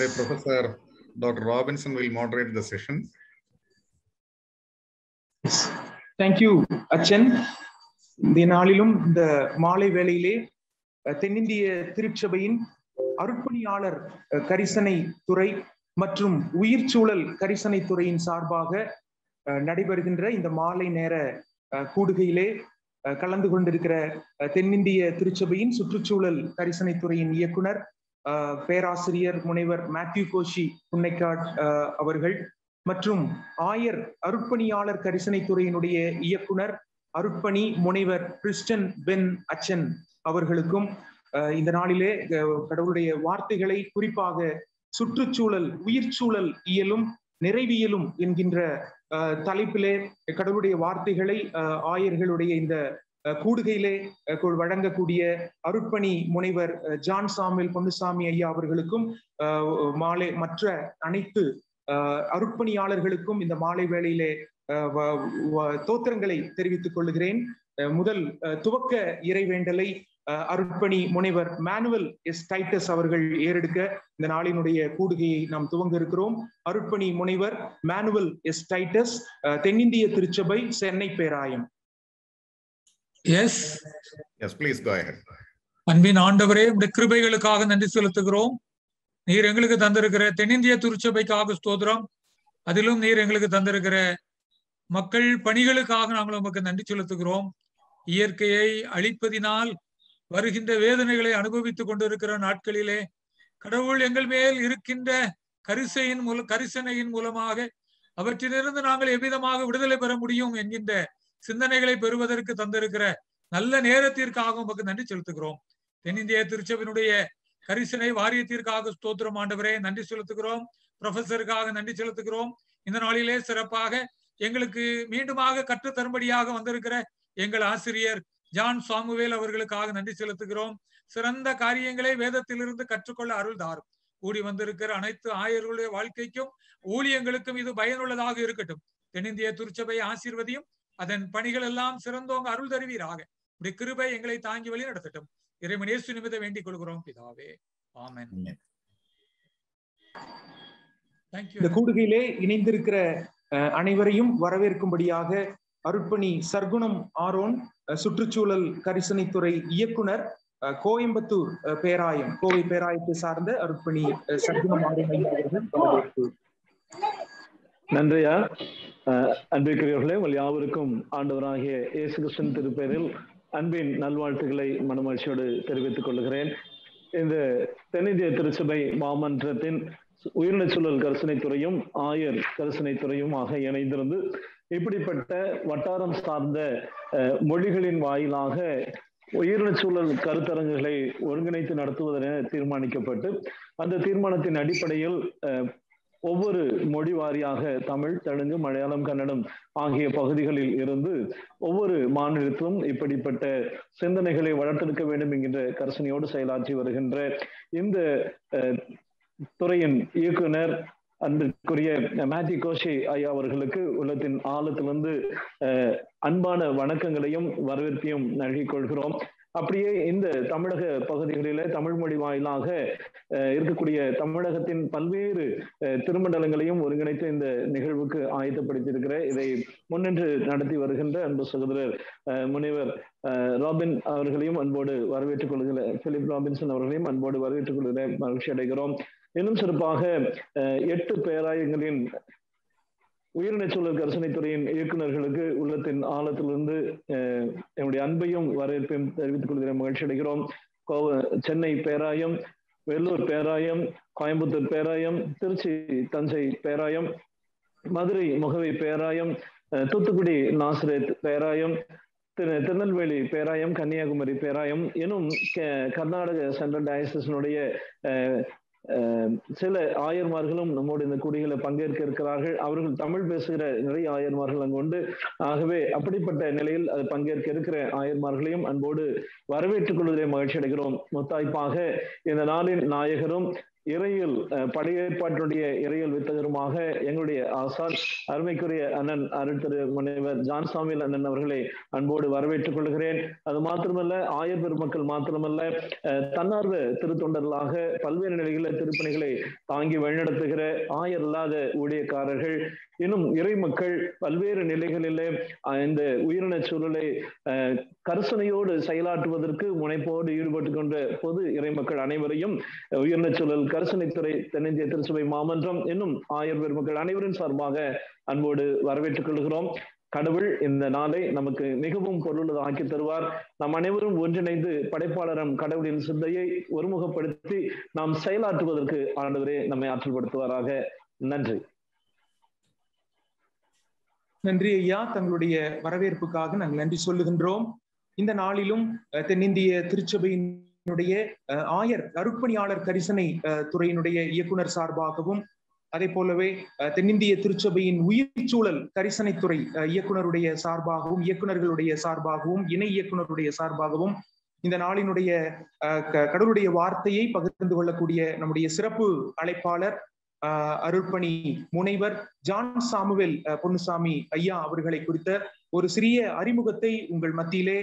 Today, Professor Dr. Robinson will moderate the session. Thank you அச்சன் இந்த நாளிலும் இந்த மாலை வேளையிலே தென்னிந்திய திருச்சபையின் அருட்பணியாளர் கரிசனை துறை மற்றும் உயிர்ச்சூழல் கரிசனை துறையின் சார்பாக நடைபெறுகின்ற இந்த மாலை நேர அஹ், கூடுகையிலே கலந்து கொண்டிருக்கிற தென்னிந்திய திருச்சபையின் சுற்றுச்சூழல் கரிசனை துறையின் இயக்குனர் பேராசிரியர் முனைவர் மேத்யூ கோஷி புன்னைக்காட் அவர்கள் மற்றும் ஆயர் அருட்பணியாளர் கரிசனை துறையினுடைய இயக்குனர் அருட்பணி முனைவர் கிறிஸ்டன் பென் அச்சன் அவர்களுக்கும் அஹ், இந்த நாளிலே கடவுளுடைய வார்த்தைகளை குறிப்பாக சுற்றுச்சூழல் உயிர்ச்சூழல் இயலும் நிறைவியலும் என்கின்ற அஹ், தலைப்பிலே கடவுளுடைய வார்த்தைகளை அஹ், ஆயர்களுடைய இந்த கூடுகையிலே அஹ், வழங்கக்கூடிய அருட்பணி முனைவர் அஹ், ஜான் சாமில் பொன்னுசாமி ஐயா அவர்களுக்கும் அஹ், மாலை மற்ற அனைத்து அருட்பணியாளர்களுக்கும் இந்த மாலை வேளையிலே தோத்திரங்களை தெரிவித்துக் கொள்கிறேன். அஹ், முதல் அஹ், துவக்க இறைவேண்டலை அஹ், அருட்பணி முனைவர் மேனுவல் எஸ். டைட்டஸ் அவர்கள் ஏறெடுக்க இந்த நாளினுடைய கூடுகையை நாம் துவங்க இருக்கிறோம். அருட்பணி முனைவர் மேனுவல் எஸ். டைட்டஸ் தென்னிந்திய திருச்சபை சென்னை பேராயம் எஸ் go ahead. அன்பின் ஆண்டவரே உடைய கிருபைகளுக்காக நன்றி செலுத்துகிறோம். நீர் எங்களுக்கு தந்திருக்கிற தென்னிந்திய திருச்சபைக்காக ஸ்தோத்திரம். அதிலும் நீர் எங்களுக்கு தந்திருக்கிற மக்கள் பணிகளுக்காக நாங்கள் உமக்கு நன்றி செலுத்துகிறோம். இயற்கையை அழிப்பதினால் வருகின்ற வேதனைகளை அனுபவித்துக் கொண்டிருக்கிற நாட்களிலே கடவுள் எங்கள் மேல் இருக்கின்ற கரிசையின் மூல கரிசனையின் மூலமாக அவற்றிலிருந்து நாங்கள் எவ்விதமாக விடுதலை பெற முடியும் என்கின்ற சிந்தனைகளை பெறுவதற்கு தந்திருக்கிற நல்ல நேரத்திற்காக உமக்கு நன்றி செலுத்துகிறோம். தென்னிந்திய திருச்சபையினுடைய கரிசனை வாரியத்திற்காக ஸ்தோத்திரம் ஆண்டவரே நன்றி செலுத்துகிறோம். ப்ரொஃபஸருக்காக நன்றி செலுத்துகிறோம். இந்த நாளிலே சிறப்பாக எங்களுக்கு மீண்டுமாக கற்றுத் தரும்படியாக வந்திருக்கிற எங்கள் ஆசிரியர் ஜான் சாமுவேல் அவர்களுக்காக நன்றி செலுத்துகிறோம். சிறந்த காரியங்களை வேதத்திலிருந்து கற்றுக்கொள்ள அருள் தாரும் கூடி வந்திருக்கிற அனைத்து ஆயர்களுடைய வாழ்க்கைக்கும் ஊழியங்களுக்கும் இது பயனுள்ளதாக இருக்கட்டும். தென்னிந்திய திருச்சபை ஆசீர்வதியும் அதன் பணிகள் எல்லாம் சிறந்தோங்க அருள் தருவீராக. உடைய கிருபை எங்களை தாங்கி வழி நடத்தட்டும். இறைவன் இயேசு நிமித வேண்டிக் கொள்கிறோம் பிதாவே. ஆமென். இந்த கூடுகையிலே இணைந்திருக்கிற அஹ், அனைவரையும் வரவேற்கும்படியாக அருட்பணி சர்க்குணம் ஆரோன் சுற்றுச்சூழல் கரிசனைத்துறை இயக்குனர் அஹ், கோயம்புத்தூர் பேராயம் கோவை பேராயத்தை சார்ந்த அருட்பணி சர்க்குணம் ஆரோன் அவர்கள். வரவேற்பு நன்றியா? அஹ், அன்பிற்குரியவர்களே உங்கள் யாவருக்கும் ஆண்டவராகிய இயேசு கிருஷ்ணன் திருப்பெயரில் அன்பின் நல்வாழ்த்துக்களை மனமகிழ்ச்சியோடு தெரிவித்துக் கொள்கிறேன். இந்த தென்னிந்திய திருச்சபை மாமன்றத்தின் உயிரின சூழல் கரிசனைத்துறையும் ஆயர் கரிசனைத்துறையும் ஆக இணைந்திருந்து இப்படிப்பட்ட வட்டாரம் சார்ந்த அஹ், மொழிகளின் வாயிலாக உயிரின சூழல் கருத்தரங்குகளை ஒருங்கிணைத்து நடத்துவதென தீர்மானிக்கப்பட்டு அந்த தீர்மானத்தின் அடிப்படையில் அஹ், ஒவ்வொரு மொழி வாரியாக தமிழ் தெலுங்கு மலையாளம் கன்னடம் ஆகிய பகுதிகளில் இருந்து ஒவ்வொரு மாநிலத்திலும் இப்படிப்பட்ட சிந்தனைகளை வளர்த்தெடுக்க வேண்டும் என்கின்ற கரிசனையோடு செயலாற்றி வருகின்ற இந்த அஹ், துறையின் இயக்குனர் அன்பிற்குரிய மேத்யூ கோஷி ஐயா அவர்களுக்கு உள்ளத்தின் ஆழத்திலிருந்து அன்பான வணக்கங்களையும் வரவேற்பையும் நல்கிக் கொள்கிறோம். அப்படியே இந்த தமிழக பகுதிகளில தமிழ் மொழி வாயிலாக அஹ், இருக்கக்கூடிய தமிழகத்தின் பல்வேறு திருமண்டலங்களையும் ஒருங்கிணைத்து இந்த நிகழ்வுக்கு ஆயத்தப்படுத்தியிருக்கிற இதை முன்னின்று நடத்தி வருகின்ற அன்பு சகோதரர் அஹ், முனைவர் அஹ், ராபின் அவர்களையும் அன்போடு வரவேற்றுக் கொள்கிற பிலிப் ராபின்சன் அவர்களையும் அன்போடு வரவேற்றுக் கொள்கிற மகிழ்ச்சி அடைகிறோம் இன்னும் சிறப்பாக அஹ், எட்டு பேராயங்களின் உயிரினச் சூழல் கரசனைத்துறையின் இயக்குநர்களுக்கு உள்ளத்தின் ஆழத்திலிருந்து அஹ், என்னுடைய அன்பையும் வரவேற்பையும் தெரிவித்துக் கொள்கிற மகிழ்ச்சி அடைகிறோம். கோவ சென்னை பேராயம் வெள்ளூர் பேராயம் கோயம்புத்தூர் பேராயம் திருச்சி தஞ்சை பேராயம் மதுரை முகவை பேராயம் தூத்துக்குடி நாசரேத் பேராயம் திருநெல்வேலி பேராயம் கன்னியாகுமரி பேராயம் எனும் கர்நாடக சென்ட்ரல் டயசினுடைய சில ஆயர்மார்களும் நம்மோடு இந்த குடிகளை பங்கேற்க இருக்கிறார்கள். அவர்கள் தமிழ் பேசுகிற நிறைய ஆயர்மார்கள் அங்கு உண்டு. ஆகவே அப்படிப்பட்ட நிலையில் அது பங்கேற்க இருக்கிற ஆயர்மார்களையும் அன்போடு வரவேற்றுக் கொள்வதிலே மகிழ்ச்சி அடைகிறோம் முத்தாய்ப்பாக இந்த நாளின் நாயகரும் இறையில் படையேற்பாட்டினுடைய இறையல் வித்தகருமாக எங்களுடைய ஆசான் அருமைக்குரிய அண்ணன் அருள்திரு முனைவர் ஜான் அண்ணன் அவர்களை அன்போடு வரவேற்றுக் கொள்கிறேன். அது மாத்திரமல்ல ஆயர் பெருமக்கள் மாத்திரமல்ல தன்னார்வ திருத்தொண்டர்களாக பல்வேறு நிலைகளில் திருப்பணிகளை தாங்கி வழிநடத்துகிற ஆயர் இல்லாத ஊழியக்காரர்கள் இன்னும் இறை மக்கள் பல்வேறு நிலைகளிலே இந்த உயிரின சூழலை கரிசனையோடு செயலாற்றுவதற்கு முனைப்போடு ஈடுபட்டு கொண்ட பொது இறைமக்கள் அனைவரையும் உயர்ந்த சூழல் கரிசனைத்துறை தென்னிந்திய திருச்சபை மாமன்றம் என்னும் ஆயர் பெருமக்கள் அனைவரின் சார்பாக அன்போடு வரவேற்றுக் கொள்கிறோம். கடவுள் இந்த நாளை நமக்கு மிகவும் பொருளுள்ளதாக ஆக்கி தருவார். நாம் அனைவரும் ஒன்றிணைந்து படைப்பாளரம் கடவுளின் சிந்தையை ஒருமுகப்படுத்தி நாம் செயலாற்றுவதற்கு ஆண்டவரே நம்மை ஆற்றல்படுத்துவாராக. நன்றி. நன்றி ஐயா. தங்களுடைய வரவேற்புக்காக நாங்கள் நன்றி சொல்லுகின்றோம். இந்த நாளிலும் தென்னிந்திய திருச்சபையினுடைய ஆயர் அருட்பணியாளர் கரிசனை துறையினுடைய இயக்குனர் சார்பாகவும் அதே போலவே தென்னிந்திய திருச்சபையின் உயிர் சூழல் கரிசனைத்துறை இயக்குனருடைய சார்பாகவும் இயக்குனர்களுடைய சார்பாகவும் இணை இயக்குனருடைய சார்பாகவும் இந்த நாளினுடைய கடவுளுடைய வார்த்தையை பகிர்ந்து கொள்ளக்கூடிய நம்முடைய சிறப்பு அழைப்பாளர் அருள்பணி முனைவர் ஜான் சாமுவேல் பொன்னுசாமி ஐயா அவர்களை குறித்த ஒரு சிறிய அறிமுகத்தை உங்கள் மத்தியிலே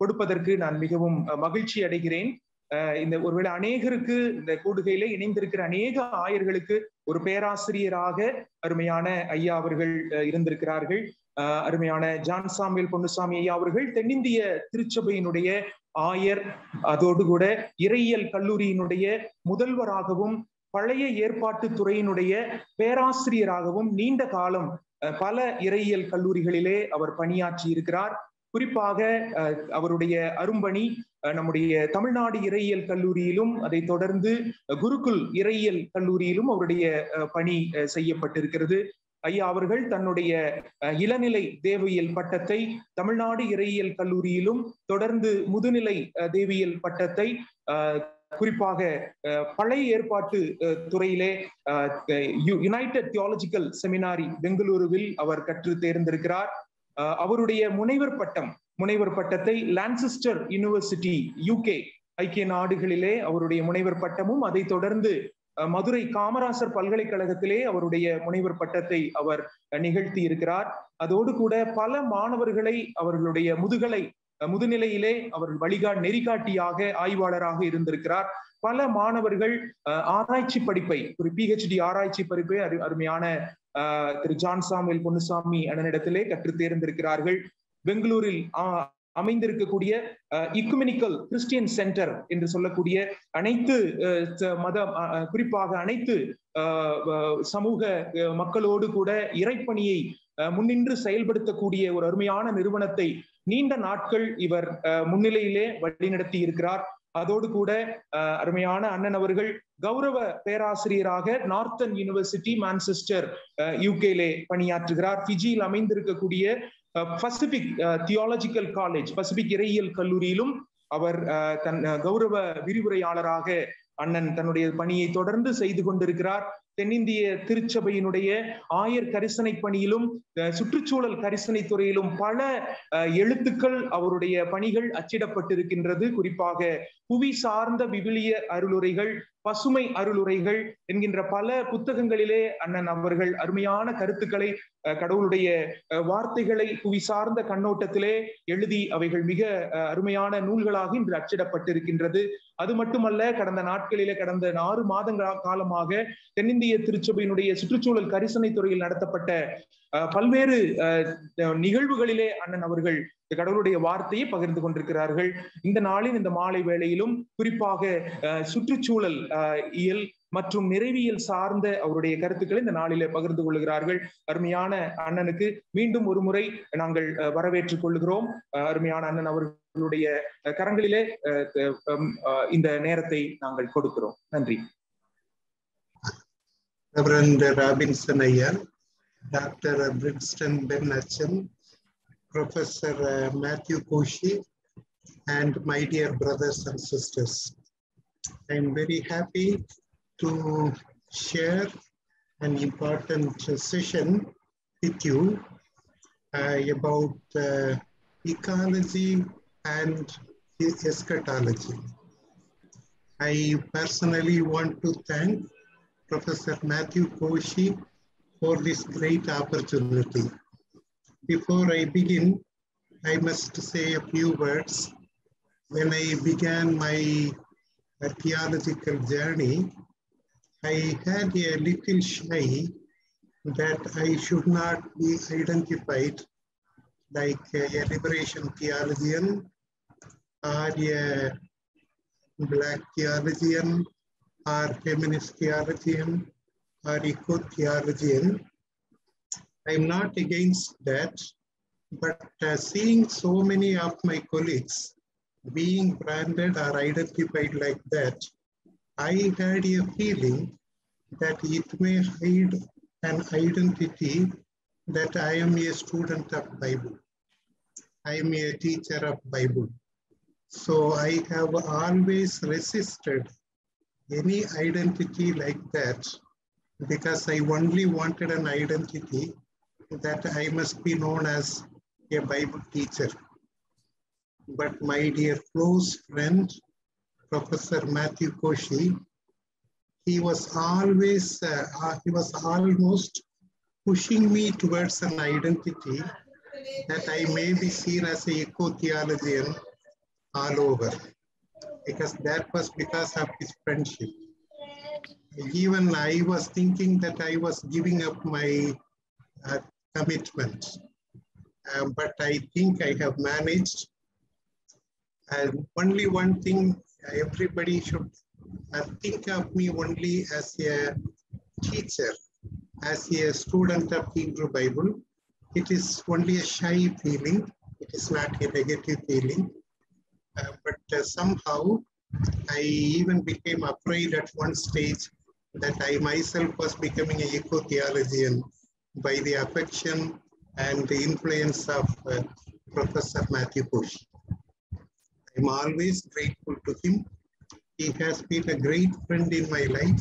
கொடுப்பதற்கு நான் மிகவும் மகிழ்ச்சி அடைகிறேன். இந்த ஒருவேளை அநேகருக்கு இந்த கூடுகையில இணைந்திருக்கிற அநேக ஆயர்களுக்கு ஒரு பேராசிரியராக அருமையான ஐயா அவர்கள் இருந்திருக்கிறார்கள். அருமையான ஜான் சாமியல் பொன்னுசாமி ஐயா அவர்கள் தென்னிந்திய திருச்சபையினுடைய ஆயர் அதோடு கூட இறையியல் கல்லூரியினுடைய முதல்வராகவும் பழைய ஏற்பாட்டு துறையினுடைய பேராசிரியராகவும் நீண்ட காலம் பல இறையியல் கல்லூரிகளிலே அவர் பணியாற்றி இருக்கிறார் குறிப்பாக அவருடைய அரும்பணி நம்முடைய தமிழ்நாடு இறையியல் கல்லூரியிலும் அதை தொடர்ந்து குருகுல் இறையியல் கல்லூரியிலும் அவருடைய பணி செய்யப்பட்டிருக்கிறது. ஐயா அவர்கள் தன்னுடைய இளநிலை தேவியல் பட்டத்தை தமிழ்நாடு இறையியல் கல்லூரியிலும் தொடர்ந்து முதுநிலை தேவியல் பட்டத்தை குறிப்பாக பழைய ஏற்பாட்டு துறையிலே யுனைடெட் தியாலஜிக்கல் செமினாரி பெங்களூருவில் அவர் கற்று தேர்ந்திருக்கிறார். அவருடைய முனைவர் பட்டம் முனைவர் பட்டத்தை லான்செஸ்டர் யூனிவர்சிட்டி யூகே ஐக்கிய நாடுகளிலே அவருடைய முனைவர் பட்டமும் அதை தொடர்ந்து மதுரை காமராசர் பல்கலைக்கழகத்திலே அவருடைய முனைவர் பட்டத்தை அவர் நிகழ்த்தி இருக்கிறார். அதோடு கூட பல மாணவர்களை அவர்களுடைய முதுகலை முதுநிலையிலே அவர் வழிகா நெறிகாட்டியாக ஆய்வாளராக இருந்திருக்கிறார். பல மாணவர்கள் ஆராய்ச்சி படிப்பை ஒரு பிஹெச்டி ஆராய்ச்சி படிப்பை அரு அருமையான திரு ஜான் சாமுவேல் பொன்னுசாமி அண்ணனிடத்திலே கற்று தேர்ந்திருக்கிறார்கள். பெங்களூரில் அமைந்திருக்கக்கூடிய இக்குமினிக்கல் கிறிஸ்டியன் சென்டர் என்று சொல்லக்கூடிய அனைத்து மத குறிப்பாக அனைத்து சமூக மக்களோடு கூட இறைப்பணியை முன்னின்று செயல்படுத்தக்கூடிய ஒரு அருமையான நிறுவனத்தை நீண்ட நாட்கள் இவர் முன்னிலையிலே வழிநடத்தி இருக்கிறார். அதோடு கூட அருமையான அண்ணன் அவர்கள் கௌரவ பேராசிரியராக நார்த்தன் யூனிவர்சிட்டி மான்செஸ்டர் யூகேலே பணியாற்றுகிறார். பிஜியில் அமைந்திருக்கக்கூடிய பசிபிக் தியாலஜிக்கல் காலேஜ் பசிபிக் இறையியல் கல்லூரியிலும் அவர் தன் கௌரவ விரிவுரையாளராக அண்ணன் தன்னுடைய பணியை தொடர்ந்து செய்து கொண்டிருக்கிறார். தென்னிந்திய திருச்சபையினுடைய ஆயர் கரிசனை பணியிலும் சுற்றுச்சூழல் கரிசனை துறையிலும் பல எழுத்துக்கள் அவருடைய பணிகள் அச்சிடப்பட்டிருக்கின்றது. குறிப்பாக புவி சார்ந்த விவிலிய அருளுரைகள் பசுமை அருளுரைகள் என்கின்ற பல புத்தகங்களிலே அண்ணன் அவர்கள் அருமையான கருத்துக்களை கடவுளுடைய வார்த்தைகளை புவி சார்ந்த கண்ணோட்டத்திலே எழுதி அவைகள் மிக அருமையான நூல்களாக இன்று அச்சிடப்பட்டிருக்கின்றது. அது மட்டுமல்ல கடந்த நாட்களிலே கடந்த ஆறு மாதங்கள் காலமாக தென்னிந்திய திருச்சபையினுடைய சுற்றுச்சூழல் கரிசனை துறையில் நடத்தப்பட்ட பல்வேறு நிகழ்வுகளிலே அண்ணன் அவர்கள் கடவுளுடைய வார்த்தையை பகிர்ந்து கொண்டிருக்கிறார்கள். இந்த நாளின் இந்த மாலை வேளையிலும் குறிப்பாக சுற்றுச்சூழல் இயல் மற்றும் நிறைவியல் சார்ந்த அவருடைய கருத்துக்களை இந்த நாளிலே பகிர்ந்து கொள்கிறார்கள் அருமையான அண்ணனுக்கு மீண்டும் ஒரு முறை நாங்கள் வரவேற்றுக் கொள்கிறோம் அருமையான அண்ணன் அவர்களுடைய கரங்களிலே இந்த நேரத்தை நாங்கள் கொடுக்கிறோம். நன்றி. Reverend Robinson Ayer, Dr. Brixton Ben Professor uh, Matthew Koshi, and my dear brothers and sisters. I am very happy to share an important session with you uh, about uh, ecology and eschatology. I personally want to thank Professor Matthew Koshi for this great opportunity. Before I begin, I must say a few words. When I began my theological journey, I had a little shy that I should not be identified like a liberation theologian or a black theologian or feminist theologian or eco theologian. I'm not against that, but uh, seeing so many of my colleagues being branded or identified like that, I had a feeling that it may hide an identity that I am a student of Bible. I am a teacher of Bible. So I have always resisted any identity like that because I only wanted an identity that I must be known as a Bible teacher. But my dear close friend, Professor Matthew Koshi, he was always, uh, he was almost pushing me towards an identity that I may be seen as a eco-theologian all over. Because that was because of his friendship. Even I was thinking that I was giving up my uh, commitment. Uh, but I think I have managed. And only one thing everybody should uh, think of me only as a teacher, as a student of Hebrew Bible. It is only a shy feeling. It is not a negative feeling. Uh, but uh, somehow I even became afraid at one stage that I myself was becoming a eco-theologian by the affection and the influence of uh, Professor Matthew Bush. I'm always grateful to him. He has been a great friend in my life.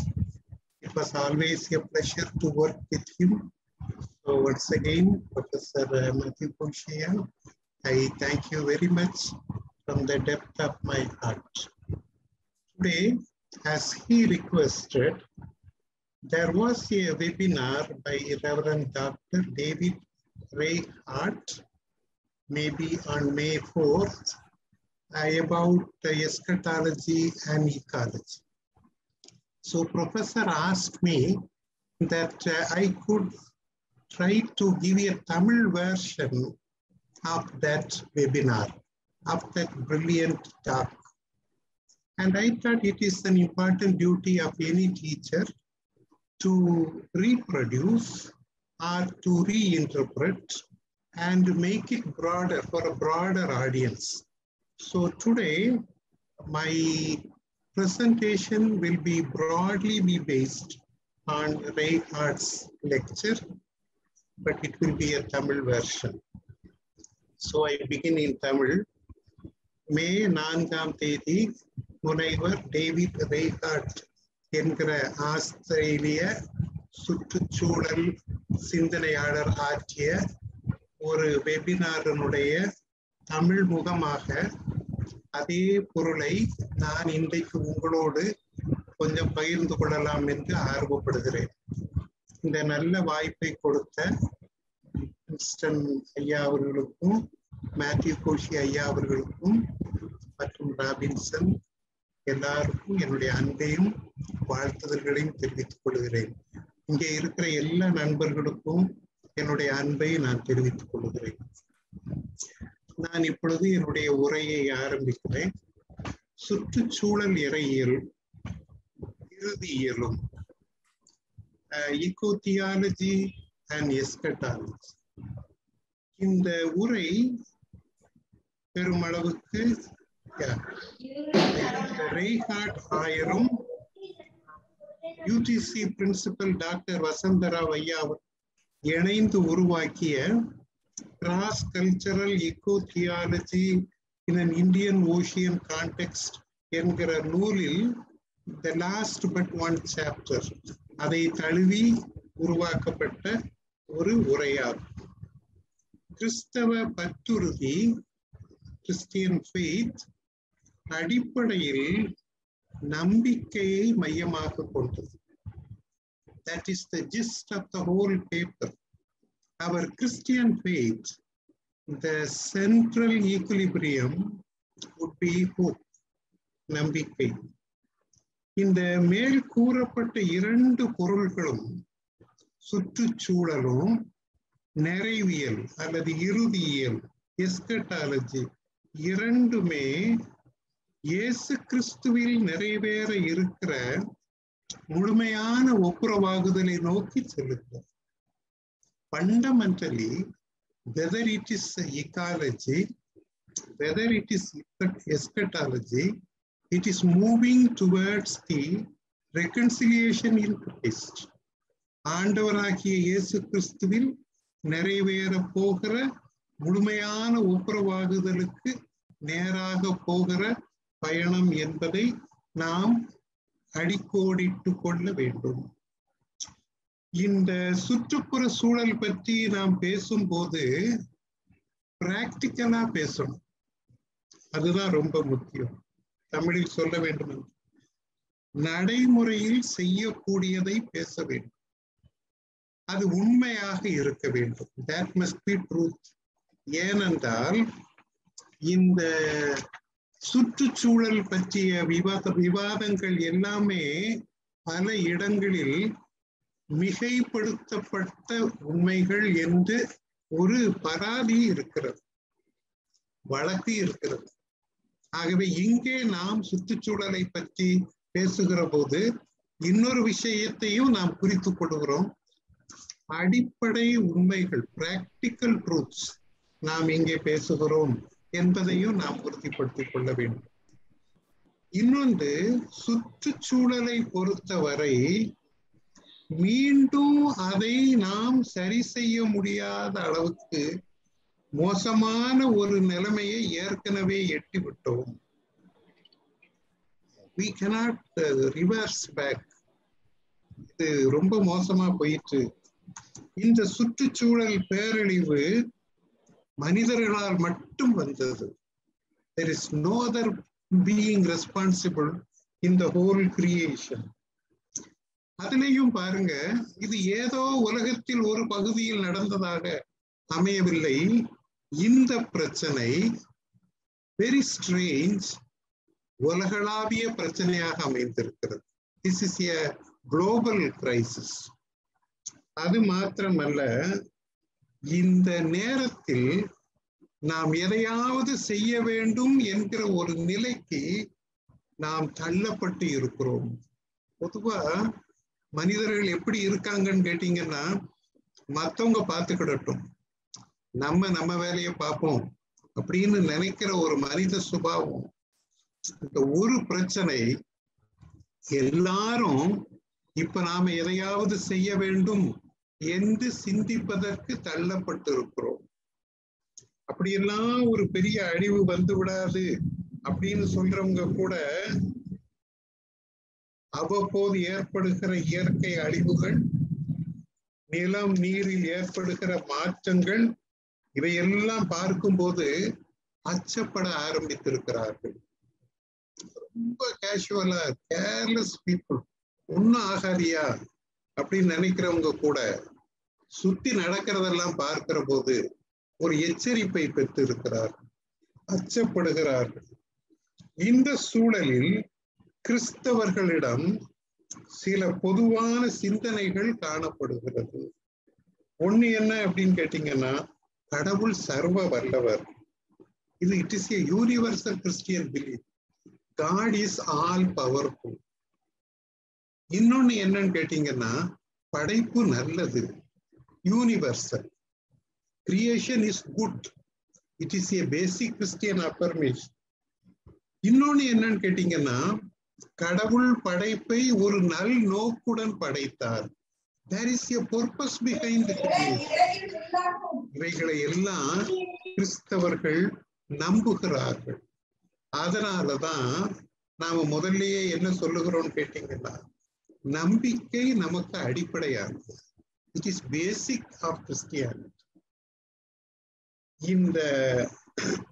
It was always a pleasure to work with him. So once again, Professor Matthew Bushian, I thank you very much from the depth of my heart. Today, as he requested, there was a webinar by Reverend Dr. David Ray Hart, maybe on May 4th, uh, about eschatology and ecology. So professor asked me that uh, I could try to give a Tamil version of that webinar, of that brilliant talk. And I thought it is an important duty of any teacher to reproduce or to reinterpret and make it broader for a broader audience. So today, my presentation will be broadly be based on Ray Hart's lecture, but it will be a Tamil version. So I begin in Tamil. மே நான்காம் தேதி முனைவர் David ரேஹார்ட் என்கிற ஆஸ்திரேலிய சுற்றுச்சூழல் சிந்தனையாளர் ஆற்றிய ஒரு வெபினாரினுடைய தமிழ் முகமாக அதே பொருளை நான் இன்றைக்கு உங்களோடு கொஞ்சம் பகிர்ந்து கொள்ளலாம் என்று ஆர்வப்படுகிறேன். இந்த நல்ல வாய்ப்பை கொடுத்த கிறிஸ்டன் ஐயா அவர்களுக்கும் மேத்யூ கோஷி ஐயா அவர்களுக்கும் மற்றும் ராபின்சன் எல்லாருக்கும் என்னுடைய அன்பையும் வாழ்த்துதல்களையும் தெரிவித்துக் கொள்கிறேன். இங்கே இருக்கிற எல்லா நண்பர்களுக்கும் என்னுடைய அன்பை நான் தெரிவித்துக் கொள்கிறேன். நான் இப்பொழுது என்னுடைய உரையை ஆரம்பிக்கிறேன். சுற்றுச்சூழல் இறையியல் இறுதியியலும் ஈகோ தியாலஜி அண்ட் எஸ்கட்டாலஜி இந்த உரை பெருமளவுக்கு ரேஹார்ட் ஆயரும் யூடிசி பிரின்சிபல் டாக்டர் வசந்தரா ஐயா இணைந்து உருவாக்கிய cross cultural eco theology in an Indian Ocean context என்கிற நூலில் the last but one chapter அதை தழுவி உருவாக்கப்பட்ட ஒரு உரையாகும். கிறிஸ்தவ பற்றுறுதி கிறிஸ்டியன் ஃபெய்த் அடிப்படையில் நம்பிக்கையை மையமாக கொண்டது. That is the gist of the whole paper our Christian faith the central equilibrium would be hope நம்பிக்கை. இந்த மேல் கூறப்பட்ட இரண்டு பொருள்களும் சுற்றுச்சூழலும் நிறைவியல் அல்லது இறுதியியல் எஸ்கட்டாலஜி இரண்டுமே இயேசு கிறிஸ்துவில் நிறைவேற இருக்கிற முழுமையான ஒப்புரவாகுதலை நோக்கி செல்லுகிறது fundamentally whether it is ecology whether it is eschatology it is moving towards the reconciliation in Christ. ஆண்டவராகிய இயேசு கிறிஸ்துவில் நிறைவேற போகிற முழுமையான ஒப்புரவாகுதலுக்கு நேராக போகிற பயணம் என்பதை நாம் அடிக்கோடிட்டு கொள்ள வேண்டும். இந்த சுற்றுப்புற சூழல் பற்றி நாம் பேசும்போது பிராக்டிக்கலா பேசணும். அதுதான் ரொம்ப முக்கியம். தமிழில் சொல்ல வேண்டும் நடைமுறையில் செய்யக்கூடியதை பேச வேண்டும். அது உண்மையாக இருக்க வேண்டும். தட் மஸ்ட் பி ட்ரூத் ஏனென்றால் இந்த சுற்றுச்சூழல் பற்றிய விவாத விவாதங்கள் எல்லாமே பல இடங்களில் மிகைப்படுத்தப்பட்ட உண்மைகள் என்று ஒரு பராதி இருக்கிறது வழக்கு இருக்கிறது. ஆகவே இங்கே நாம் சுற்றுச்சூழலை பற்றி பேசுகிற போது இன்னொரு விஷயத்தையும் நாம் குறித்து கொள்கிறோம். அடிப்படை உண்மைகள் பிராக்டிக்கல் ட்ரூத்ஸ் நாம் இங்கே பேசுகிறோம். என்பதையும் நாம் உறுதிப்படுத்திக் கொள்ள வேண்டும். இன்னொன்று சுற்றுச்சூழலை பொறுத்தவரை மீண்டும் அதை நாம் சரி செய்ய முடியாத அளவுக்கு மோசமான ஒரு நிலைமையை ஏற்கனவே எட்டி விட்டோம் கனாட் ரிவர்ஸ் பேக் இது ரொம்ப மோசமா போயிட்டு இந்த சுற்றுச்சூழல் பேரழிவு மனிதர்களால் மட்டும் வந்தது there is no other being responsible in the whole creation அதுலயும் பாருங்க இது ஏதோ உலகத்தில் ஒரு பகுதியில் நடந்ததாக அமையவில்லை. இந்த பிரச்சனை வெரி ஸ்ட்ரேஞ்ச் உலகளாவிய பிரச்சனையாக அமைந்திருக்கிறது. This is a global crisis அது மாத்திரமல்ல இந்த நேரத்தில் நாம் எதையாவது செய்ய வேண்டும் என்கிற ஒரு நிலைக்கு நாம் தள்ளப்பட்டு இருக்கிறோம். பொதுவா மனிதர்கள் எப்படி இருக்காங்கன்னு கேட்டீங்கன்னா மத்தவங்க பார்த்துக்கிடட்டும். நம்ம நம்ம வேலையை பார்ப்போம் அப்படின்னு நினைக்கிற ஒரு மனித சுபாவம். இந்த ஒரு பிரச்சனை எல்லாரும் இப்ப நாம எதையாவது செய்ய வேண்டும் என்று சிந்திப்பதற்கு தள்ளப்பட்டிருக்கிறோம். அப்படியெல்லாம் ஒரு பெரிய அழிவு வந்து விடாது அப்படின்னு சொல்றவங்க கூட அவ்வப்போது ஏற்படுகிற இயற்கை அழிவுகள் நிலம் நீரில் ஏற்படுகிற மாற்றங்கள் இவையெல்லாம் பார்க்கும்போது அச்சப்பட ஆரம்பித்திருக்கிறார்கள். ரொம்ப கேஷுவலா கேர்லெஸ் பீப்புள் ஒன்னும் ஆகாதியா? அப்படின்னு நினைக்கிறவங்க கூட சுத்தி நடக்கிறதெல்லாம் பார்க்கிற போது ஒரு எச்சரிப்பை பெற்று இருக்கிறார்கள் அச்சப்படுகிறார்கள் இந்த சூழலில் கிறிஸ்தவர்களிடம் சில பொதுவான சிந்தனைகள் காணப்படுகிறது. ஒண்ணு என்ன அப்படின்னு கேட்டீங்கன்னா கடவுள் சர்வ வல்லவர். இது it is a universal Christian belief God is all powerful இன்னொன்னு என்னன்னு கேட்டீங்கன்னா படைப்பு நல்லது. Universal creation is good it is a basic Christian affirmation இன்னொன்னு என்னன்னு கேட்டீங்கன்னா கடவுள் படைப்பை ஒரு நல் நோக்குடன் படைத்தார். There is a purpose behind இவைகளை எல்லாம் கிறிஸ்தவர்கள் நம்புகிறார்கள். அதனாலதான் நாம முதல்லயே என்ன சொல்லுகிறோம் கேட்டீங்கன்னா நம்பிக்கை நமக்கு அடிப்படையானது. It is basic of Christianity இந்த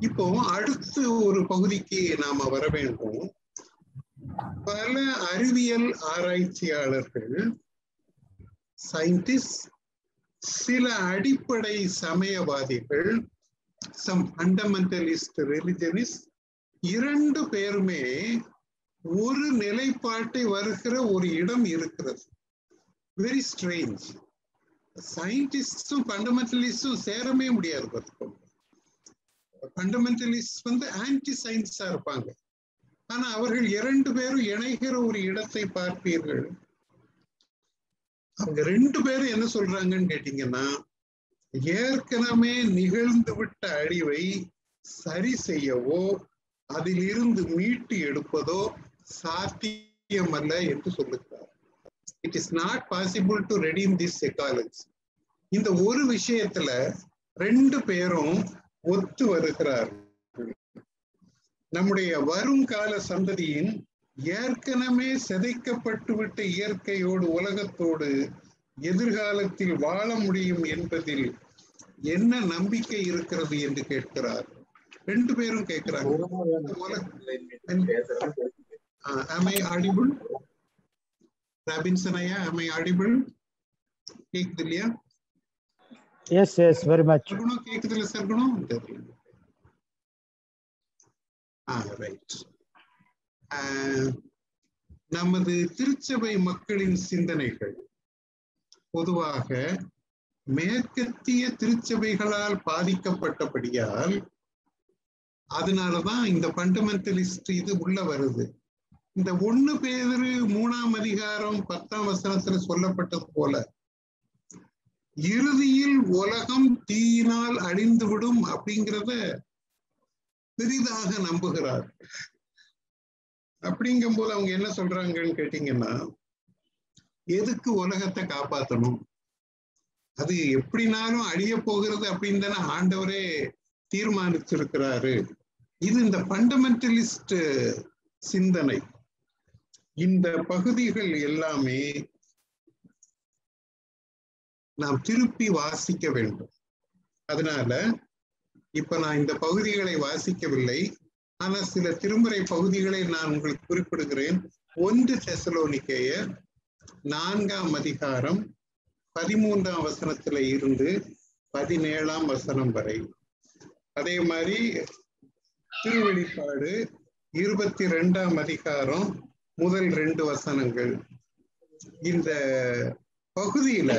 இப்போ அடுத்து ஒரு பகுதிக்கு நாம வர வேண்டும். பல அறிவியல் ஆராய்ச்சியாளர்கள் சயின்டிஸ்ட் சில அடிப்படை சமயவாதிகள் சம் ஃபண்டமெண்டலிஸ்ட் ரிலிஜனிஸ்ட் இரண்டு பேருமே ஒரு நிலைப்பாட்டை வருகிற ஒரு இடம் இருக்கிறது. வெரி ஸ்ட்ரேஞ்ச் சயின்டிஸ்டும் ஃபண்டமெண்டலிஸ்டும் சேரவே முடியாது பார்த்துக்கோங்க ஃபண்டமெண்டலிஸ்ட் வந்து ஆன்டி சயின்ஸா இருப்பாங்க. ஆனா அவர்கள் இரண்டு பேரும் இணைகிற ஒரு இடத்தை பார்ப்பீர்கள். அவங்க ரெண்டு பேரும் என்ன சொல்றாங்கன்னு கேட்டீங்கன்னா ஏற்கனவே நிகழ்ந்து விட்ட அழிவை சரி செய்யவோ அதிலிருந்து மீட்டு எடுப்பதோ சாத்தியமல்ல என்று சொல்லுங்க it is not possible to redeem this ecology இந்த ஒரு விஷயத்துல ரெண்டு பேரும் ஒத்து வருகிறார் நம்முடைய வருங்கால சந்ததியின் ஏற்கனவே சிதைக்கப்பட்டுவிட்ட இயற்கையோடு உலகத்தோடு எதிர்காலத்தில் வாழ முடியும் என்பதில் என்ன நம்பிக்கை இருக்கிறது என்று கேட்கிறார். ரெண்டு பேரும் கேட்கிறாங்க. ராபின்சன் ஐயா am I audible? கேக்குது இல்லையா Yes, yes, very much. Sargunam கேக்குது இல்ல சர்க்குணம் ஆ ரைட் நமது திருச்சபை மக்களின் சிந்தனைகள். பொதுவாக மேற்கத்திய திருச்சபைகளால் பாதிக்கப்பட்டபடியால் அதனாலதான் இந்த ஃபண்டமெண்டலிஸ்ட் இது உள்ள வருது. இந்த ஒண்ணு பேரு மூணாம் அதிகாரம் பத்தாம் வசனத்துல சொல்லப்பட்டது போல இறுதியில் உலகம் தீயினால் அழிந்துவிடும் அப்படிங்கிறத பெரிதாக நம்புகிறார். அப்படிங்கும் போது அவங்க என்ன சொல்றாங்கன்னு கேட்டீங்கன்னா எதுக்கு உலகத்தை காப்பாற்றணும் அது எப்படினாலும் அழிய போகிறது அப்படின்னு தானே ஆண்டவரே தீர்மானிச்சிருக்கிறாரு. இது இந்த ஃபண்டமெண்டலிஸ்ட் சிந்தனை. இந்த பகுதிகள் எல்லாமே நாம் திருப்பி வாசிக்க வேண்டும். அதனால இப்ப நான் இந்த பகுதிகளை வாசிக்கவில்லை. ஆனா சில திருமுறை பகுதிகளை நான் உங்களுக்கு குறிப்பிடுகிறேன். ஒன்று தெசலோனிக்கேயர் நான்காம் அதிகாரம் பதிமூன்றாம் வசனத்துல இருந்து பதினேழாம் வசனம் வரை. அதே மாதிரி திருவெளிப்பாடு இருபத்தி ரெண்டாம் அதிகாரம் முதல் ரெண்டு வசனங்கள். இந்த பகுதியில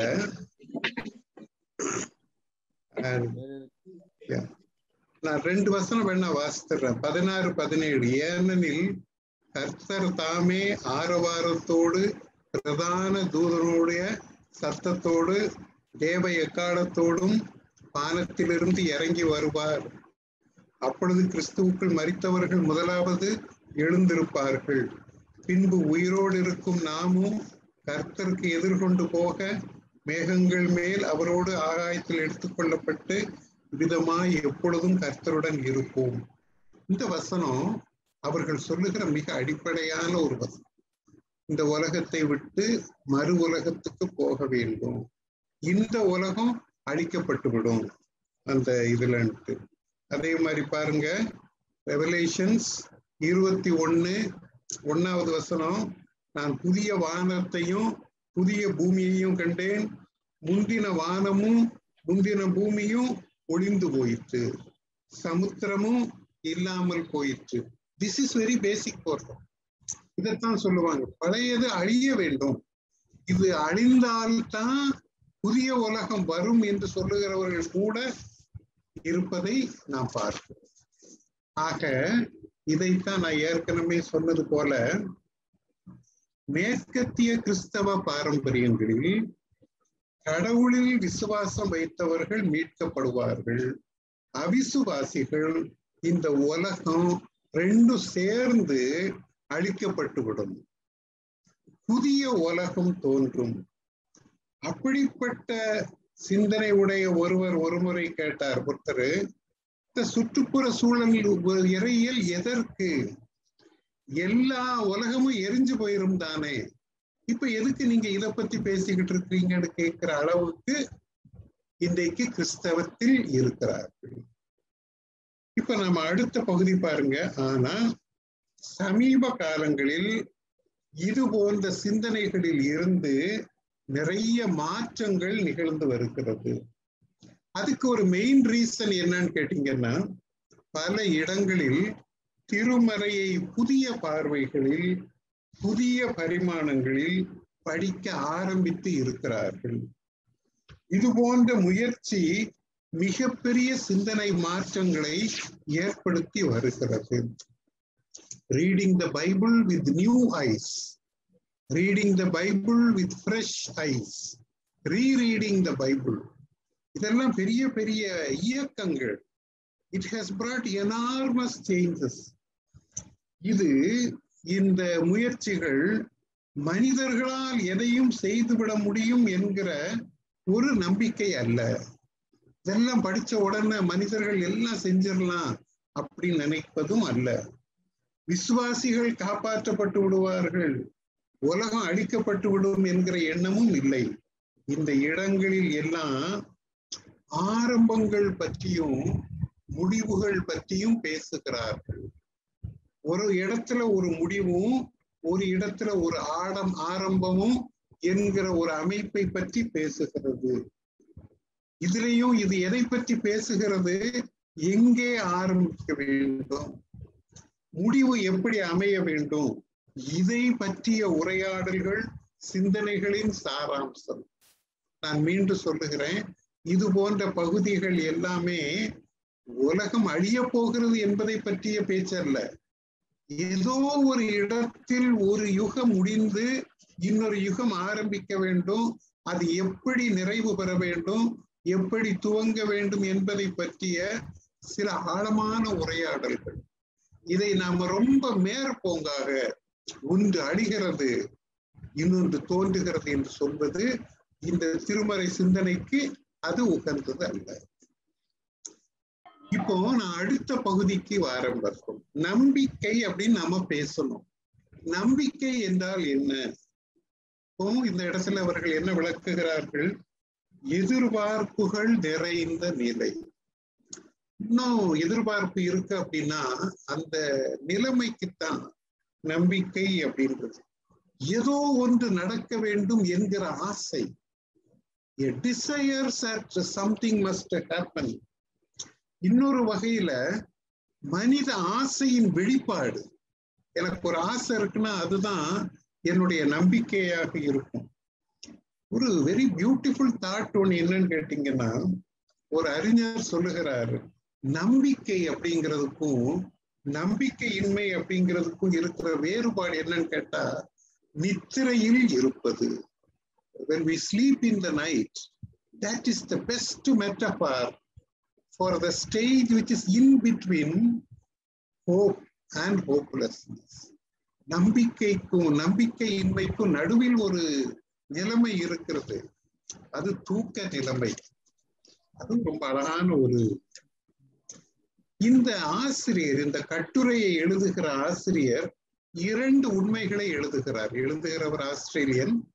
நான் ரெண்டு வசனம் வேணா வாசித்துறேன். பதினாறு பதினேழு. ஏனெனில் கர்த்தர் தாமே ஆரவாரத்தோடு பிரதான தூதனுடைய சத்தத்தோடு தேவ எக்காலத்தோடும் பானத்திலிருந்து இறங்கி வருவார். அப்பொழுது கிறிஸ்துவுக்குள் மறித்தவர்கள் முதலாவது எழுந்திருப்பார்கள். பின்பு உயிரோடு இருக்கும் நாமும் கர்த்தருக்கு எதிர்கொண்டு போக மேகங்கள் மேல் அவரோடு ஆகாயத்தில் எடுத்துக்கொள்ளப்பட்டு விதமாய் எப்பொழுதும் கர்த்தருடன் இருப்போம். இந்த வசனம் அவர்கள் சொல்லுகிற மிக அடிப்படையான ஒரு வசனம். இந்த உலகத்தை விட்டு மறு உலகத்துக்கு போக வேண்டும். இந்த உலகம் அழிக்கப்பட்டு விடும் அந்த இதுலன்ட்டு. அதே மாதிரி பாருங்க ரெவலேஷன்ஸ் இருபத்தி ஒன்று ஒன்னாவது வசனம் நான் புதிய வானத்தையும் புதிய பூமியையும் கண்டேன். முந்தின வானமும் முந்தின பூமியும் ஒளிந்து போயிற்று. சமுத்திரமும் இல்லாமல் போயிற்று. This is very basic boredom இதைத்தான் சொல்லுவாங்க. பழையது அழிய வேண்டும். இது அழிந்தால்தான் புதிய உலகம் வரும் என்று சொல்லுகிறவர்கள் கூட இருப்பதை நாம் பார்க்கிறோம். ஆக இதைத்தான் நான் ஏற்கனவே சொன்னது போல மேற்கத்திய கிறிஸ்தவ பாரம்பரியங்களில் கடவுளில் விசுவாசம் வைத்தவர்கள் மீட்கப்படுவார்கள். அவிசுவாசிகள் இந்த உலகம் ரெண்டும் சேர்ந்து அழிக்கப்பட்டுவிடும். புதிய உலகம் தோன்றும். அப்படிப்பட்ட சிந்தனை உடைய ஒருவர் ஒருமுறை கேட்டார். ஒருத்தர் சுற்றுப்புற சூழல் இறையியல் எதற்கு? எல்லா உலகமும் எரிஞ்சு போயிரும் தானே. இப்ப எதுக்கு நீங்க இத பத்தி பேசிக்கிட்டு இருக்கீங்கன்னு கேட்கிற அளவுக்கு இன்றைக்கு கிறிஸ்தவத்தில் இருக்கிறார்கள். இப்ப நம்ம அடுத்த பகுதி பாருங்க. ஆனா சமீப காலங்களில் இது போன்ற சிந்தனைகளில் இருந்து நிறைய மாற்றங்கள் நிகழ்ந்து வருகிறது. அதுக்கு ஒரு மெயின் ரீசன் என்னன்னு கேட்டீங்கன்னா பல இடங்களில் திருமறையை புதிய பார்வைகளில் புதிய பரிமாணங்களில் படிக்க ஆரம்பித்து இருக்கிறார்கள். இது போன்ற முயற்சி மிகப்பெரிய சிந்தனை மாற்றங்களை ஏற்படுத்தி வருகிறது. Reading the Bible with new eyes reading the Bible with fresh eyes rereading the Bible இதெல்லாம் பெரிய பெரிய இயக்கங்கள். It has brought enormous changes இது இந்த முயற்சிகள் மனிதர்களால் எதையும் செய்துவிட முடியும் என்கிற ஒரு நம்பிக்கை அல்ல. இதெல்லாம் படிச்ச உடனே மனிதர்கள் எல்லாம் செஞ்சிடலாம் அப்படின்னு நினைப்பதும் அல்ல. விசுவாசிகள் காப்பாற்றப்பட்டு விடுவார்கள். உலகம் அழிக்கப்பட்டு விடும் என்கிற எண்ணமும் இல்லை. இந்த இடங்களில் எல்லாம் ஆரம்பங்கள் பற்றியும் முடிவுகள் பற்றியும் பேசுகிறார்கள். ஒரு இடத்துல ஒரு முடிவும் ஒரு இடத்துல ஒரு ஆடம் ஆரம்பமும் என்கிற ஒரு அமைப்பை பற்றி பேசுகிறது. இதுலயும் இது எதை பற்றி பேசுகிறது? எங்கே ஆரம்பிக்க வேண்டும்? முடிவு எப்படி அமைய வேண்டும்? இதை பற்றிய உரையாடல்கள் சிந்தனைகளின் சாராம்சம். நான் மீண்டும் சொல்லுகிறேன். இது போன்ற பகுதிகள் எல்லாமே உலகம் அழிய போகிறது என்பதை பற்றிய பேச்சல்ல. ஏதோ ஒரு இடத்தில் ஒரு யுகம் முடிந்து இன்னொரு யுகம் ஆரம்பிக்க வேண்டும். அது எப்படி நிறைவு பெற வேண்டும்? எப்படி துவங்க வேண்டும் என்பதை பற்றிய சில ஆழமான உரையாடல்கள். இதை நாம ரொம்ப மேற்போங்காக ஒன்று அழிகிறது இன்னொன்று தோன்றுகிறது என்று சொல்வது இந்த திருமறை சிந்தனைக்கு அது உகந்தது அல்ல. இப்போ நான் அடுத்த பகுதிக்கு வாரம் வர்றோம் நம்பிக்கை அப்படின்னு நாம பேசணும். நம்பிக்கை என்றால் என்ன? இப்போ இந்த இடத்துல அவர்கள் என்ன விளக்குகிறார்கள்? எதிர்பார்ப்புகள் நிறைந்த நிலை. இன்னும் எதிர்பார்ப்பு இருக்கு அப்படின்னா அந்த நிலைமைக்குத்தான் நம்பிக்கை அப்படின்றது. ஏதோ ஒன்று நடக்க வேண்டும் என்கிற ஆசை. A desire that something must happen. இன்னொரு வகையில மனித ஆசையின் வெளிப்பாடு. எனக்கு ஒரு ஆசை இருக்குன்னா அதுதான் என்னுடைய நம்பிக்கையாக இருக்கும். ஒரு வெரி பியூட்டிஃபுல் தாட் ஒன்று என்னன்னு கேட்டீங்கன்னா ஒரு அறிஞர் சொல்லுகிறாரு நம்பிக்கை அப்படிங்கிறதுக்கும் நம்பிக்கையின்மை அப்படிங்கிறதுக்கும் இருக்கிற வேறுபாடு என்னன்னு கேட்டா நித்திரையில் இருப்பது. When we sleep in the night that is the best metaphor for the stage which is in between hope and hopelessness. நம்பிக்கைக்கும் நம்பிக்கையின்மைக்கும் நடுவில் ஒரு நிலைமை இருக்கிறது. அது தூக்க நிலைமை. அது ரொம்ப அழகான ஒரு இந்த ஆசிரியர் இந்த கட்டுரையை எழுதுகிற ஆசிரியர் இரண்டு உண்மைகளை எழுதுகிறார். எழுதுகிறவர் ஆஸ்திரேலியன்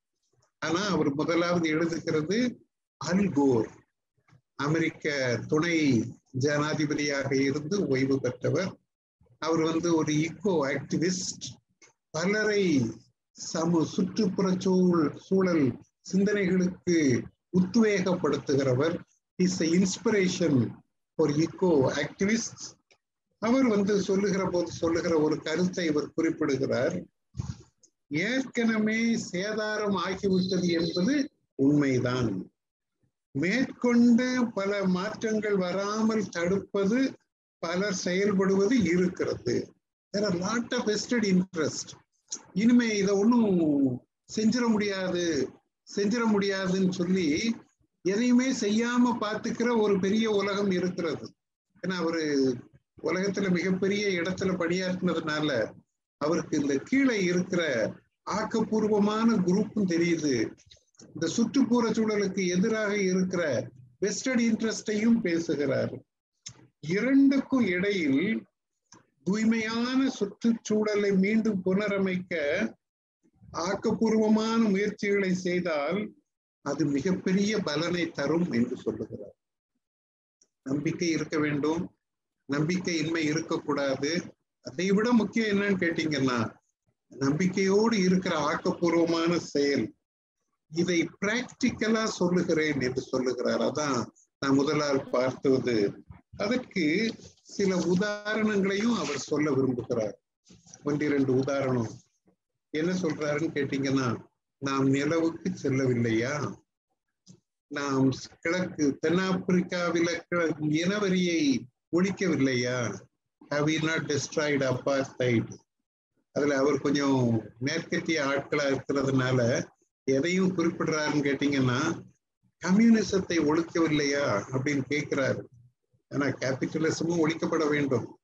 ஆனா அவர் முதலாவது எழுதுகிறது அல்கோர் அமெரிக்க துணை ஜனாதிபதியாக இருந்து ஓய்வு பெற்றவர். அவர் வந்து ஒரு ஈகோ ஆக்டிவிஸ்ட் பலரை சமு சுற்றுப்புற சூழ் சூழல் சிந்தனைகளுக்கு உத்வேகப்படுத்துகிறவர். Is inspiration for eco activist அவர் வந்து சொல்லுகிற போது சொல்லுகிற ஒரு கருத்தை இவர் குறிப்பிடுகிறார். ஏற்கனவே சேதாரம் ஆகிவிட்டது என்பது உண்மைதான். மேற்கொண்டு பல மாற்றங்கள் வராமல் தடுப்பது பலர் செயல்படுவது இருக்கிறது. லாட் ஆஃப் வெஸ்டட் இன்ட்ரெஸ்ட் இனிமே இதை ஒன்றும் செஞ்சிட முடியாது செஞ்சிட முடியாதுன்னு சொல்லி எதையுமே செய்யாம பார்த்துக்கிற ஒரு பெரிய உலகம் இருக்கிறது. ஏன்னா அவரு உலகத்துல மிகப்பெரிய இடத்துல பணியாற்றினதுனால அவருக்கு இந்த கீழே இருக்கிற ஆக்கப்பூர்வமான குரூப்பும் தெரியுது. இந்த சுற்றுப்புற சூழலுக்கு எதிராக இருக்கிற வெஸ்டட் இன்ட்ரெஸ்டையும் பேசுகிறார். இரண்டுக்கும் இடையில் தூய்மையான சுற்றுச்சூழலை மீண்டும் புனரமைக்க ஆக்கப்பூர்வமான முயற்சிகளை செய்தால் அது மிகப்பெரிய பலனை தரும் என்று சொல்லுகிறார். நம்பிக்கை இருக்க வேண்டும். நம்பிக்கை இன்மை இருக்கக்கூடாது. அதை விட முக்கியம் என்னன்னு கேட்டீங்கன்னா நம்பிக்கையோடு இருக்கிற ஆக்கப்பூர்வமான செயல். இதை பிராக்டிக்கலா சொல்லுகிறேன் என்று சொல்லுகிறார். அதான் நான் முதலால் பார்த்தது அதற்கு சில உதாரணங்களையும் அவர் சொல்ல விரும்புகிறார். ஒன்றிரண்டு உதாரணம். என்ன சொல்றாருன்னு கேட்டீங்கன்னா நாம் நிலவுக்கு செல்லவில்லையா? நாம் கிழக்கு தென்னாப்பிரிக்காவில இனவரியை ஒழிக்கவில்லையா? How you not destroyed apartheid அதுல அவர் கொஞ்சம் மேற்கத்திய ஆட்களா இருக்கிறதுனால எதையும் குறிப்பிடுறாருன்னு கேட்டீங்கன்னா கம்யூனிசத்தை ஒழிக்கவில்லையா? அப்படின்னு கேட்கிறாரு. ஆனா கேபிட்டலிசமும் ஒழிக்கப்பட வேண்டும்.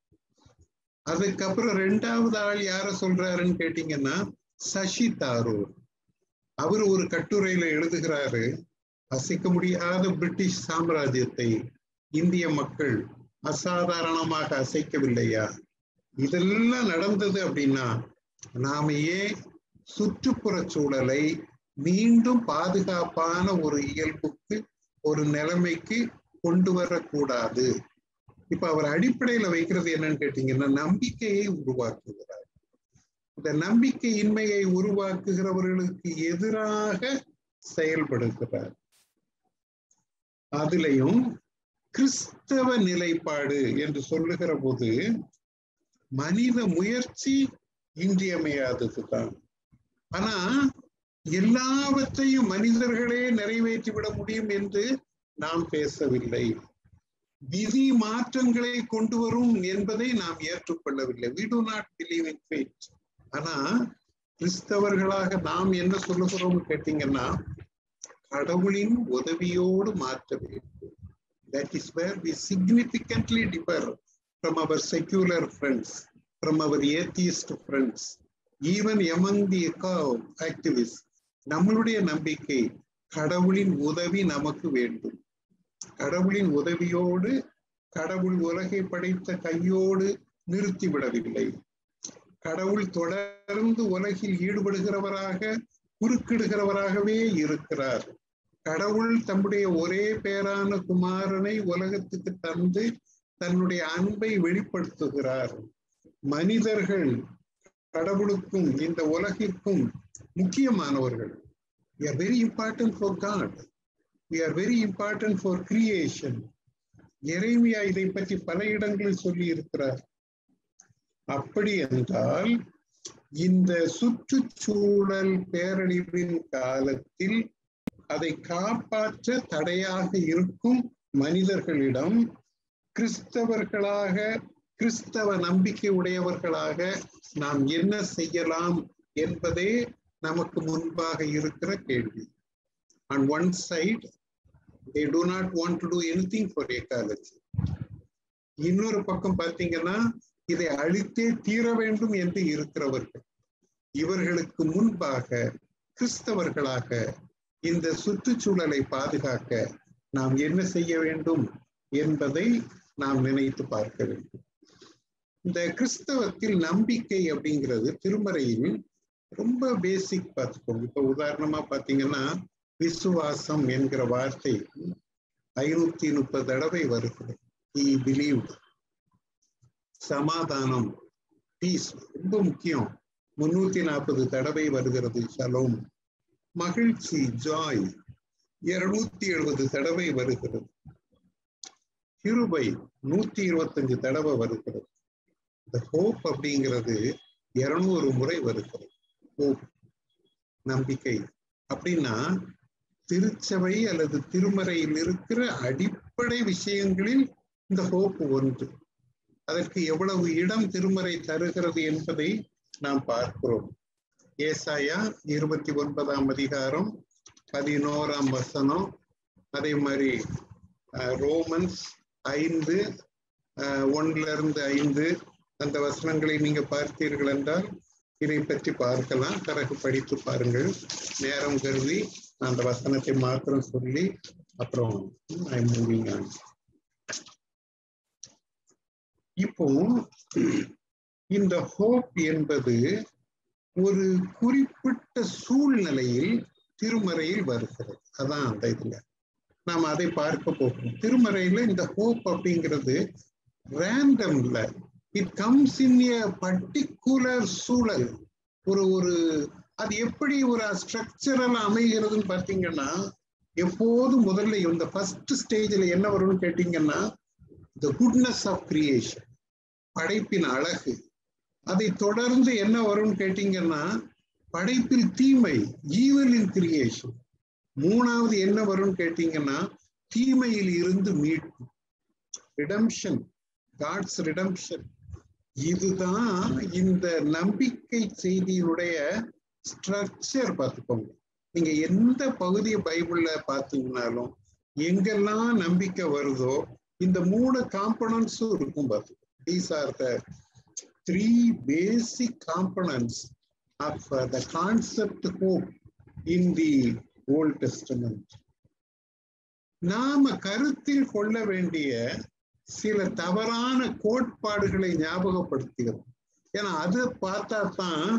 அதுக்கப்புறம் ரெண்டாவது ஆள் யார சொல்றாருன்னு கேட்டீங்கன்னா சசி தாரூர். அவர் ஒரு கட்டுரையில எழுதுகிறாரு அசைக்க முடியாத பிரிட்டிஷ் சாம்ராஜ்யத்தை இந்திய மக்கள் அசாதாரணமாக அசைக்கவில்லையா? இதெல்லாம் நடந்தது அப்படின்னா நாம ஏன் சுற்றுப்புற சூழலை மீண்டும் பாதுகாப்பான ஒரு இயல்புக்கு ஒரு நிலைமைக்கு கொண்டு வரக்கூடாது? இப்ப அவர் அடிப்படையில வைக்கிறது என்னன்னு கேட்டீங்கன்னா நம்பிக்கையை உருவாக்குகிறார். இந்த நம்பிக்கையின்மையை உருவாக்குகிறவர்களுக்கு எதிராக செயல்படுகிறார். அதுலயும் கிறிஸ்தவ நிலைப்பாடு என்று சொல்லுகிற போது மனித முயற்சி இன்றியமையாதது தான் ஆனா எல்லாவற்றையும் மனிதர்களே நிறைவேற்றி விட முடியும் என்று நாம் பேசவில்லை. விதி மாற்றங்களை கொண்டு வரும் என்பதை நாம் ஏற்றுக்கொள்ளவில்லை. We do not believe in fate ஆனா கிறிஸ்தவர்களாக நாம் என்ன சொல்லுகிறோம் கேட்டீங்கன்னா கடவுளின் உதவியோடு மாற்ற வேண்டும். That is where we significantly differ from our secular friends from our atheist friends even among the activist நம்மளுடைய நம்பிக்கை கடவுளின் உதவி நமக்கு வேண்டும். கடவுளின் உதவியோடு கடவுள் உலகை படைத்த கையோடு நிறுத்திவிடவில்லை. கடவுள் தொடர்ந்து உலகில் ஈடுபடுகிறவராக குறுக்கிடுகிறவராகவே இருக்கிறார். கடவுள் தம்முடைய ஒரே பேரான குமாரனை உலகத்துக்கு தந்து தன்னுடைய அன்பை வெளிப்படுத்துகிறார். மனிதர்கள் கடவுளுக்கும் இந்த உலகிற்கும் முக்கியமானவர்கள். We are very important for God. We are very important for creation. எரேமியா இதை பற்றி பல இடங்களில் சொல்லி இருக்கிறார் அப்படி என்றால் இந்த சுற்றுச்சூழல் பேரழிவின் காலத்தில் அதை காப்பாற்ற தடையாக இருக்கும் மனிதர்களிடம் கிறிஸ்தவர்களாக கிறிஸ்தவ நம்பிக்கை உடையவர்களாக நாம் என்ன செய்யலாம் என்பதே நமக்கு முன்பாக இருக்கிற கேள்வி. On one side they do not want to do anything for ecology. இன்னொரு பக்கம் பார்த்தீங்கன்னா இதை அழித்தே தீர வேண்டும் என்று இருக்கிறவர்கள். இவர்களுக்கு முன்பாக கிறிஸ்தவர்களாக இந்த சுற்றுச்சூழலை பாதுகாக்க நாம் என்ன செய்ய வேண்டும் என்பதை நாம் நினைத்து பார்க்க வேண்டும். இந்த கிறிஸ்தவத்தில் நம்பிக்கை அப்படிங்கிறது திருமறையில் ரொம்ப பேசிக் பார்த்துக்கோங்க. இப்ப உதாரணமா பாத்தீங்கன்னா விசுவாசம் என்கிற வார்த்தை ஐநூத்தி முப்பது தடவை வருகிறது. He believed. சமாதானம் பீஸ் ரொம்ப முக்கியம். முன்னூத்தி நாற்பது தடவை வருகிறது சலோம் மகிழ்ச்சி ஜாய் இருநூத்தி எழுபது தடவை வருகிறது. கிருபை நூத்தி இருபத்தஞ்சு தடவை வருகிறது. இந்த ஹோப் அப்படிங்கிறது இருநூறு முறை வருகிறது. ஹோப் நம்பிக்கை. அப்படின்னா திருச்சபை அல்லது திருமறையில் இருக்கிற அடிப்படை விஷயங்களில் இந்த ஹோப் ஒன்று. அதற்கு எவ்வளவு இடம் திருமறை தருகிறது என்பதை நாம் பார்க்கிறோம். ஏசாயா இருபத்தி ஒன்பதாம் அதிகாரம் பதினோராம் வசனம். அதே மாதிரி ரோமன்ஸ் ஐந்து ஒன்னுல இருந்து ஐந்து அந்த வசனங்களை நீங்க பார்த்தீர்கள் என்றால் இதை பற்றி பார்க்கலாம். பிறகு படித்து பாருங்கள். நேரம் கருதி அந்த வசனத்தை மாத்திரம் சொல்லி அப்புறம் இப்போ இந்த ஹோப் என்பது ஒரு குறிப்பிட்ட சூழ்நிலையில் திருமறையில் வருகிறது. அதான் அந்த இதுல. நாம் அதை பார்க்க போகிறோம். திருமறையில இந்த ஹோப் அப்படிங்கிறது ரேண்டம்ல it comes in a particular சூழல். ஒரு ஒரு அது எப்படி ஒரு ஸ்ட்ரக்சரல் அமைகிறதுன்னு பார்த்தீங்கன்னா எப்போதும் முதல்ல இந்த ஃபர்ஸ்ட் ஸ்டேஜில் என்ன வரும்னு கேட்டீங்கன்னா த குட்னஸ் ஆஃப் கிரியேஷன் படைப்பின் அழகு. அதை தொடர்ந்து என்ன வரும்னு கேட்டீங்கன்னா படைப்பில் தீமை ஈவலின் கிரியேஷன் மூணாவது என்ன வரும்னு கேட்டீங்கன்னா தீமையில் இருந்து மீட்பு. ரிடம்ஷன் காட்ஸ் ரிடம்ஷன் இதுதான் இந்த நம்பிக்கை செய்தியினுடைய ஸ்ட்ரக்சர் பார்த்துக்கோங்க. நீங்க எந்த பகுதியை பைபிள்ல பார்த்தீங்கன்னாலும் எங்கெல்லாம் நம்பிக்கை வருதோ இந்த மூணு காம்பனன்ஸும் இருக்கும் பார்த்துக்கோ these are the three basic components of the concept hope in the Old Testament நாம கருத்தில் கொள்ள வேண்டிய சில தவறான கோட்பாடுகளை ஞாபகப்படுத்துகிறோம் ஏன்னா அது பார்த்தா தான்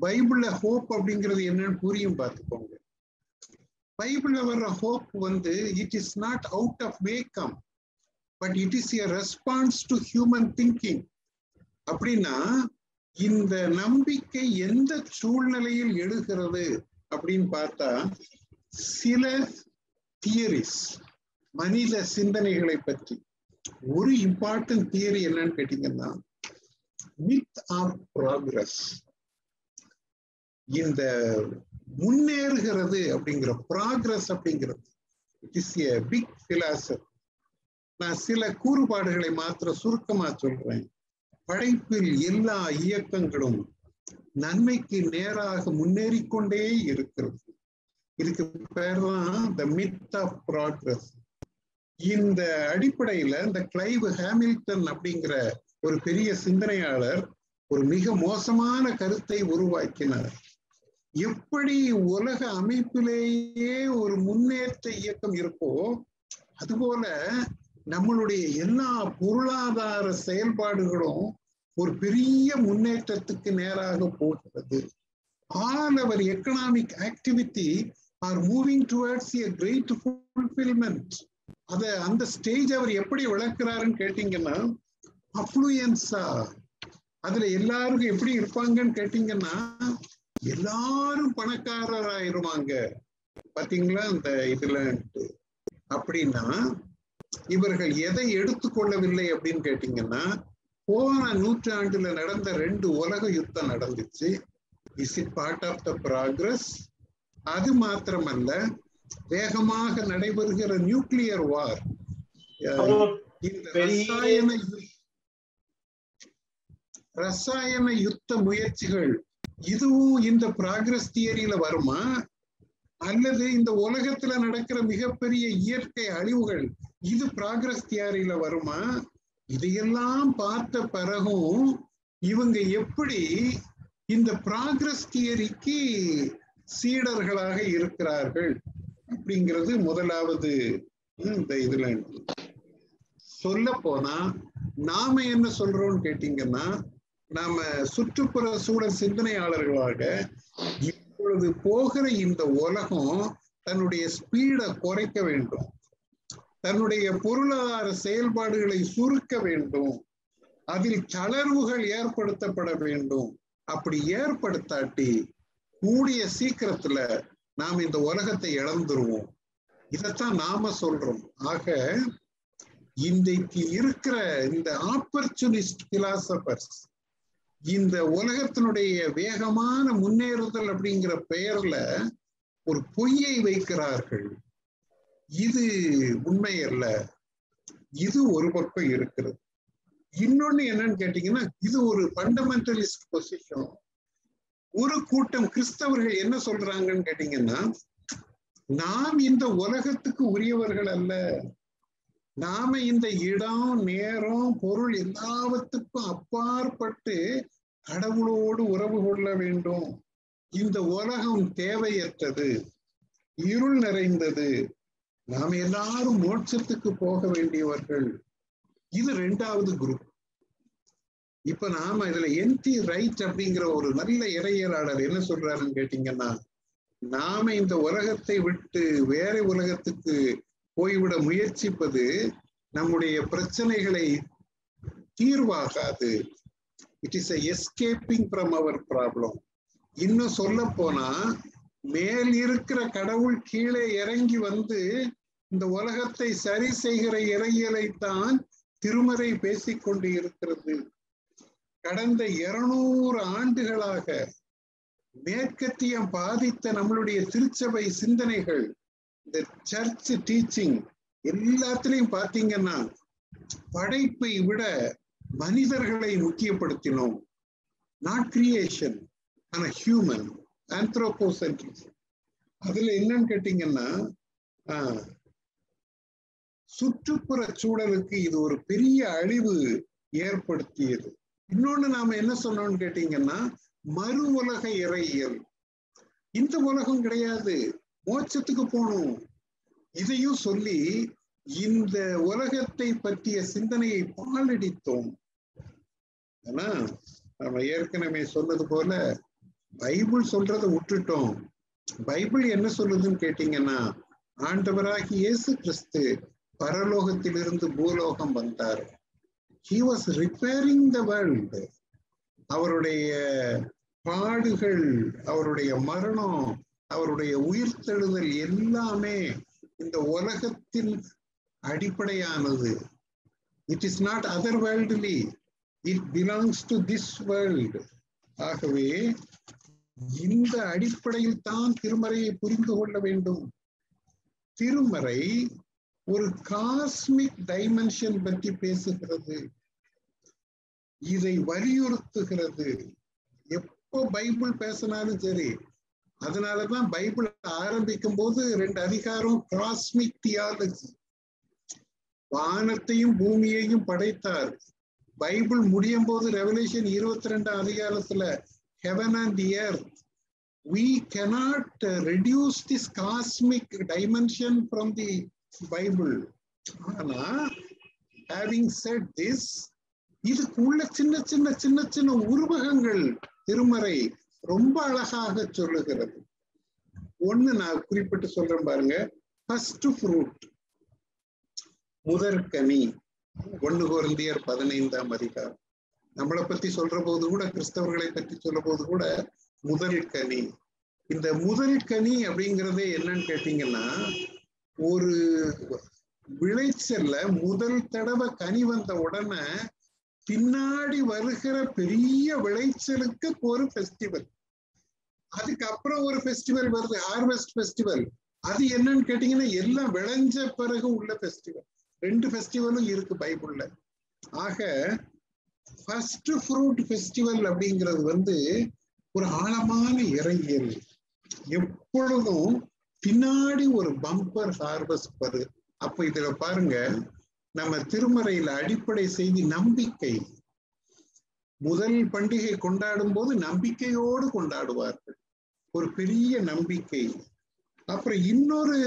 பைபிள்ல ஹோப் அப்படிங்கிறது என்னன்னு புரியும் பார்த்துக்கோங்க. பைபிள்ல வர்ற ஹோப் வந்து it is not out of vacuum but it is a response to human thinking அப்படின்னா இந்த நம்பிக்கை எந்த சூழ்நிலையில் எழுகிறது அப்படின்னு பார்த்தா சில தியரிஸ் மனித சிந்தனைகளை பற்றி ஒரு இம்பார்ட்டன்ட் தியரி என்னன்னு கேட்டீங்கன்னா மித் ஆஃப் ப்ராக்ரஸ் இந்த முன்னேறுகிறது அப்படிங்கிற ப்ராக்ரஸ் அப்படிங்கிறது it is a big philosophy நான் சில கூறுபாடுகளை மாத்திர சுருக்கமா சொல்றேன். படைப்பில் எல்லா இயக்கங்களும் நன்மைக்கு நேராக முன்னேறிக்கொண்டே இருக்கிறது. இதுக்கு பேர் தான் த மித் ஆஃப் ப்ராக்ரஸ் இந்த அடிப்படையில இந்த கிளைவ் ஹேமில்டன் அப்படிங்கிற ஒரு பெரிய சிந்தனையாளர் ஒரு மிக மோசமான கருத்தை உருவாக்கினார். எப்படி உலக அமைப்பிலேயே ஒரு முன்னேற்ற இயக்கம் இருக்கோ அதுபோல நம்மளுடைய எல்லா பொருளாதார செயல்பாடுகளும் ஒரு பெரிய முன்னேற்றத்துக்கு நேராக போகிறது. All our economic activity are moving towards a great fulfilment அதை அந்த ஸ்டேஜ் அவர் எப்படி விளக்குறாருன்னு கேட்டீங்கன்னா அஃப்ளூயன்ஸா அதுல எல்லாருக்கும் எப்படி இருப்பாங்கன்னு கேட்டீங்கன்னா எல்லாரும் பணக்காரராயிருவாங்க. பாத்தீங்களா அந்த இதுல? அப்படின்னா இவர்கள் எதை எடுத்துக்கொள்ளவில்லை அப்படின்னு கேட்டீங்கன்னா போன நூற்றாண்டுல நடந்த ரெண்டு உலக யுத்தம் நடந்துச்சு. Is it part of the progress அது மாத்திரமல்ல வேகமாக நடைபெறுகிற நியூக்ளியர் வார் இந்த ரசாயன ரசாயன யுத்த முயற்சிகள் இதுவும் இந்த ப்ராக்ரஸ் தியரியில வருமா? அல்லது இந்த உலகத்துல நடக்கிற மிகப்பெரிய இயற்கை அழிவுகள் இது ப்ராக்ரஸ் தியரியில வருமா? இதையெல்லாம் பார்த்த பிறகும் இவங்க எப்படி இந்த ப்ராக்ரஸ் தியரிக்கு சீடர்களாக இருக்கிறார்கள் அப்படிங்கிறது முதலாவது இந்த இதுல சொல்ல போனா நாம என்ன சொல்றோம்னு கேட்டீங்கன்னா நாம சுற்றுப்புற சூழல் சிந்தனையாளர்களாக இப்பொழுது போகிற இந்த உலகம் தன்னுடைய ஸ்பீடை குறைக்க வேண்டும். தன்னுடைய பொருளாதார செயல்பாடுகளை சுருக்க வேண்டும். அதில் தளர்வுகள் ஏற்படுத்தப்பட வேண்டும். அப்படி ஏற்படுத்தாட்டி கூடிய சீக்கிரத்துல நாம் இந்த உலகத்தை இழந்துருவோம். இதைத்தான் நாம சொல்றோம். ஆக இன்றைக்கு இருக்கிற இந்த ஆப்பர்ச்சுனிஸ்ட் பிலாசபர்ஸ் இந்த உலகத்தினுடைய வேகமான முன்னேறுதல் அப்படிங்கிற பெயர்ல ஒரு பொய்யை வைக்கிறார்கள். இது உண்மை அல்ல. இது ஒரு பக்கம் இருக்கிறது. இன்னொன்னு என்னன்னு கேட்டீங்கன்னா இது ஒரு ஃபண்டமெண்டலிஸ்ட் பொசிஷன் ஒரு கூட்டம் கிறிஸ்தவர்கள் என்ன சொல்றாங்கன்னு கேட்டீங்கன்னா நாம் இந்த உலகத்துக்கு உரியவர்கள் அல்ல. நாம இந்த இடம் நேரம் பொருள் எல்லாவற்றுக்கும் அப்பாற்பட்டு கடவுளோடு உறவு கொள்ள வேண்டும். இந்த உலகம் தேவையற்றது. இருள் நிறைந்தது. நாம் எல்லாரும் மோட்சத்துக்கு போக வேண்டியவர்கள். இது ரெண்டாவது குரூப் இப்ப நாம இதுல என்டி ரைட் அப்படிங்கிற ஒரு நல்ல இறையலாளர் என்ன சொல்றாருன்னு கேட்டீங்கன்னா நாம இந்த உலகத்தை விட்டு வேற உலகத்துக்கு போய்விட முயற்சிப்பது நம்முடைய பிரச்சனைகளை தீர்வாகாது. It is escaping from our problem இன்னும் சொல்ல போனா மேல் இருக்கிற கடவுள் கீழே இறங்கி வந்து இந்த உலகத்தை சரி செய்கிற இறையலை தான் திருமறை பேசிக்கொண்டு இருக்கிறது. கடந்த இருநூறு ஆண்டுகளாக மேற்கத்தியம் பாதித்த நம்மளுடைய திருச்சபை சிந்தனைகள் இந்த சர்ச் டீச்சிங் எல்லாத்துலயும் பாத்தீங்கன்னா படைப்பை விட மனிதர்களை முக்கியப்படுத்தினோம். நாட் கிரியேஷன் ஆனா ஹியூமன் ஆந்த்ரோபோசென்ட்ரிக் அதுல என்னன்னு கேட்டீங்கன்னா சுற்றுப்புற சூழலுக்கு இது ஒரு பெரிய அழிவு ஏற்படுத்தியது. இன்னொன்னு நாம என்ன சொன்னோம்னு கேட்டீங்கன்னா மறு உலக இறையியல். இந்த உலகம் கிடையாது. மோட்சத்துக்கு போகணும். இதையும் சொல்லி இந்த உலகத்தை பற்றிய சிந்தனையை பாலடித்தோம். ஆனா நம்ம ஏற்கனவே சொன்னது போல பைபிள் சொல்றதை விட்டுட்டோம். பைபிள் என்ன சொல்லுதுன்னு கேட்டீங்கன்னா ஆண்டவராகி இயேசு கிறிஸ்து பரலோகத்திலிருந்து பூலோகம் வந்தார். He was repairing the world அவருடைய பாடுகள் அவருடைய மரணம் அவருடைய உயிர்த்தெழுதல் எல்லாமே இந்த உலகத்தின் அடிப்படையானது. It is not other worldly it belongs to this world ஆகவே இந்த அடிப்படையில் தான் திருமறையை புரிந்து கொள்ள வேண்டும். திருமறை ஒரு காஸ்மிக் டைமென்ஷன் பற்றி பேசுகிறது. இதை வலியுறுத்துகிறது. எப்போ பைபிள் பேசினாலும் சரி அதனாலதான் பைபிள் ஆரம்பிக்கும் போது ரெண்டு அதிகாரம் காஸ்மிக் தியாலஜி. வானத்தையும் பூமியையும் படைத்தார். பைபிள் முடியும் போது ரெவலேஷன் இருபத்தி ரெண்டாம் அதிகாரத்துல heaven and earth we cannot reduce reduce this cosmic dimension from the Bible ஆனா ஹேவிங் செட் திஸ் இதுக்குள்ள சின்ன சின்ன சின்ன சின்ன உருவகங்கள் திருமறை ரொம்ப அழகாக சொல்லுகிறது. ஒண்ணு நான் குறிப்பிட்டு சொல்றேன் பாருங்க. ஃபர்ஸ்ட் ஃப்ரூட் முதற்கனி. ஒண்ணு குருந்தியர் பதினைந்தாம் அதிகாரம். நம்மளை பத்தி சொல்ற போது கூட கிறிஸ்தவர்களை பற்றி சொல்ல போது கூட முதல் கனி இந்த முதல் கனி அப்படிங்கிறதே என்னன்னு கேட்டீங்கன்னா ஒரு விளைச்சல்ல முதல் தடவை கனி வந்த உடனே பின்னாடி வருகிற பெரிய விளைச்சலுக்கு ஒரு ஃபெஸ்டிவல் அதுக்கப்புறம் ஒரு ஃபெஸ்டிவல் வருது ஹார்வெஸ்ட் ஃபெஸ்டிவல் அது என்னன்னு கேட்டீங்கன்னா எல்லாம் விளைஞ்ச பிறகு உள்ள ஃபெஸ்டிவல் ரெண்டு ஃபெஸ்டிவலும் இருக்கு பைபிள்ல. ஆக ஃபர்ஸ்ட் ஃப்ரூட் ஃபெஸ்டிவல் அப்படிங்கிறது வந்து ஒரு ஆழமான இறையியல். எப்பொழுதும் பின்னாடி ஒரு பம்பர் ஹார்வஸ்ட் வருது அப்ப இதுல பாருங்க நம்ம திருமறையில அடிப்படை செய்தி நம்பிக்கை. முதல் பண்டிகை கொண்டாடும் போது நம்பிக்கையோடு கொண்டாடுவார்கள். ஒரு பெரிய நம்பிக்கை. அப்புறம் இன்னொரு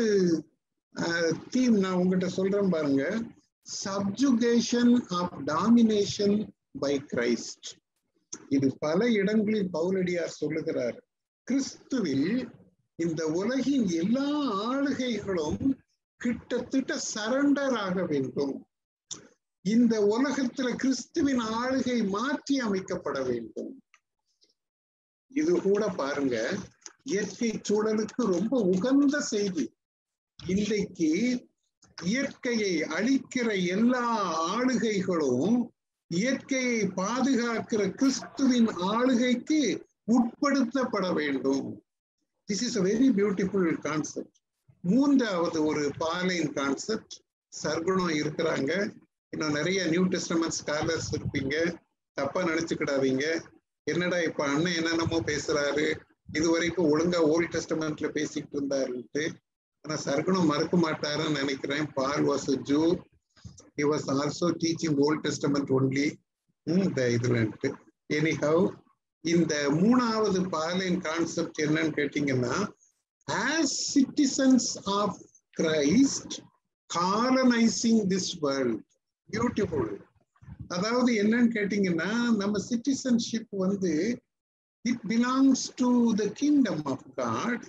தீம் நான் உங்ககிட்ட சொல்றேன் பாருங்க. Subjugation of domination by Christ இது பல இடங்களில் பவுலடியார் சொல்லுகிறார். கிறிஸ்துவில் இந்த உலகின் எல்லா ஆளுகைகளும் கிட்டத்தட்ட சரண்டர் ஆக வேண்டும். இந்த உலகத்துல கிறிஸ்துவின் ஆளுகை மாற்றி அமைக்கப்பட வேண்டும். இது கூட பாருங்க இயற்கை சூழலுக்கு ரொம்ப உகந்த செய்தி. இன்றைக்கு இயற்கையை அழிக்கிற எல்லா ஆளுகைகளும் இயற்கையை பாதுகாக்கிற கிறிஸ்துவின் ஆளுகைக்கு உட்படுத்தப்பட வேண்டும். This is a very beautiful concept மூன்றாவது ஒரு பாலைன் கான்செப்ட் சர்க்குணம் இருக்கிறாங்க. இன்னும் நிறைய நியூ டெஸ்டமெண்ட் ஸ்காலர்ஸ் இருப்பீங்க. தப்பா நினைச்சுக்கிடாதீங்க. என்னடா இப்ப அண்ணன் என்னென்னமோ பேசுறாரு. இது வரைக்கும் ஒழுங்கா ஓல்ட் டெஸ்டமெண்ட்ல பேசிக்கிட்டு இருந்தாருன்ட்டு. ஆனா சர்க்குணம் மறக்க மாட்டாருன்னு நினைக்கிறேன். Paul was Jew he was also teaching Old Testament only இந்த இதுலன்ட்டு. எனிஹவ் இந்த மூணாவது பாலின் கான்செப்ட் என்னன்னு கேட்டீங்கன்னா as citizens of Christ colonising this world beautiful அதாவது என்னன்னு கேட்டீங்கன்னா நம்ம சிட்டிசன்ஷிப் வந்து it belongs to the kingdom of God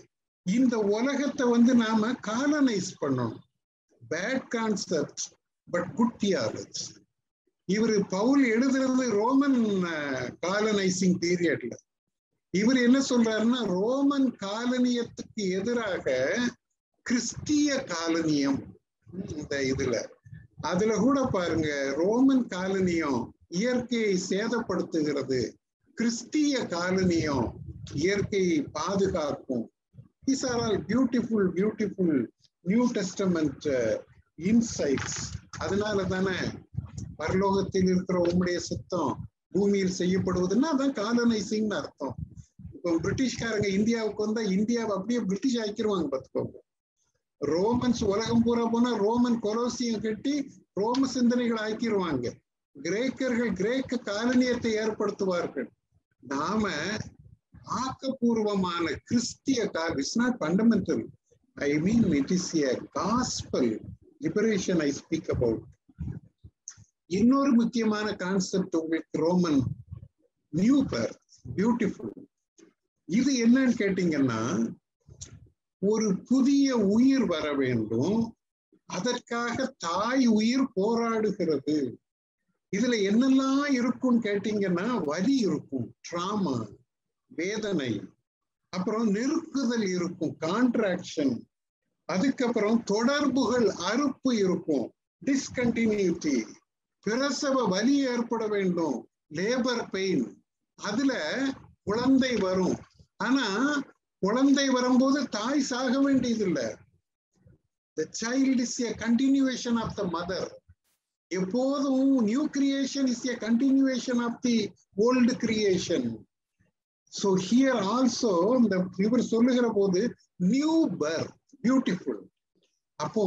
இந்த உலகத்தை வந்து நாம காலனைஸ் பண்ணணும். Bad concept but good theology இவர் பவுல் எழுதுறது ரோமன் காலனைசிங் பீரியட்ல இவர் என்ன சொல்றாருன்னா ரோமன் காலனியத்துக்கு எதிராக கிறிஸ்டிய காலனியம் இந்த இதுல. அதுல கூட பாருங்க ரோமன் காலனியம் இயற்கையை சேதப்படுத்துகிறது. கிறிஸ்டிய காலனியம் இயற்கையை பாதுகாக்கும். These are all beautiful beautiful New Testament insights அதனால தானே பரலோகத்தில் இருக்கிற உம்முடைய சித்தம் பூமியில் செய்யப்படுவதுன்னா அதான் காலனைசிங்னு அர்த்தம். இப்போ பிரிட்டிஷ்காரங்க இந்தியாவுக்கு வந்தா இந்தியாவை அப்படியே பிரிட்டிஷ் ஆக்கிடுவாங்க பார்த்துக்கோங்க ரோமன்ஸ் உலகம் பூரா போனா ரோமன் கொலோசியம் கட்டி ரோம சிந்தனைகள் ஆக்கிருவாங்க. கிரேக்கர்கள் கிரேக்க காலனியத்தை ஏற்படுத்துவார்கள். நாம ஆக்கப்பூர்வமான கிறிஸ்திய கால் it's not fundamental I mean it is a gospel liberation I speak about இன்னொரு முக்கியமான கான்செப்ட் உங்களுக்கு ரோமன் நியூ பர்த் பியூட்டிஃபுல் இது என்னன்னு கேட்டீங்கன்னா ஒரு புதிய உயிர் வர வேண்டும். அதற்காக தாய் உயிர் போராடுகிறது. இதுல என்னெல்லாம் இருக்கும்னு கேட்டீங்கன்னா வலி இருக்கும் ட்ராமா வேதனை. அப்புறம் நெருக்குதல் இருக்கும் கான்ட்ராக்ஷன் அதுக்கப்புறம் தொடர்புகள் அறுப்பு இருக்கும் டிஸ்கண்டினியூட்டி பிரசவ வலி ஏற்பட வேண்டும். லேபர் பெயின் அதுல குழந்தை வரும். ஆனா குழந்தை வரும்போது தாய் சாக வேண்டியது இல்ல the child is a continuation of the mother எப்போதும் new creation is a continuation of the old creation so here also இந்த இவர் சொல்லுகிற போது நியூ பர்த் பியூட்டிஃபுல் அப்போ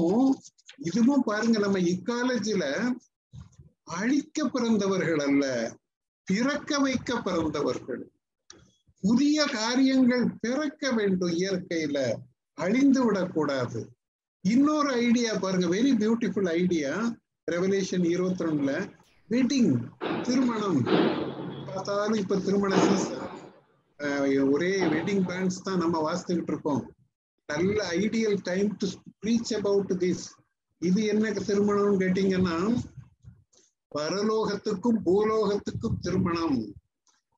இதுவும் பாருங்க நம்ம இக்காலேஜில அழிக்க பிறந்தவர்கள் அல்ல பிறக்க வைக்க பிறந்தவர்கள் புதிய காரியங்கள் பிறக்க வேண்டும் இயற்கையில அழிந்து விடக்கூடாது. இன்னொரு ஐடியா பாருங்க வெரி பியூட்டிஃபுல் ஐடியா ரெவலேஷன் இருபத்தி ரெண்டுல வெட்டிங் திருமணம். பார்த்தாலும் இப்ப திருமண சீசன் ஒரே வெட்டிங் பேண்ட்ஸ் தான் நம்ம வாசித்துக்கிட்டு இருக்கோம். நல்ல ideal time to preach about this இது என்ன திருமணம்னு கேட்டீங்கன்னா பரலோகத்துக்கும் பூலோகத்துக்கும் திருமணம்.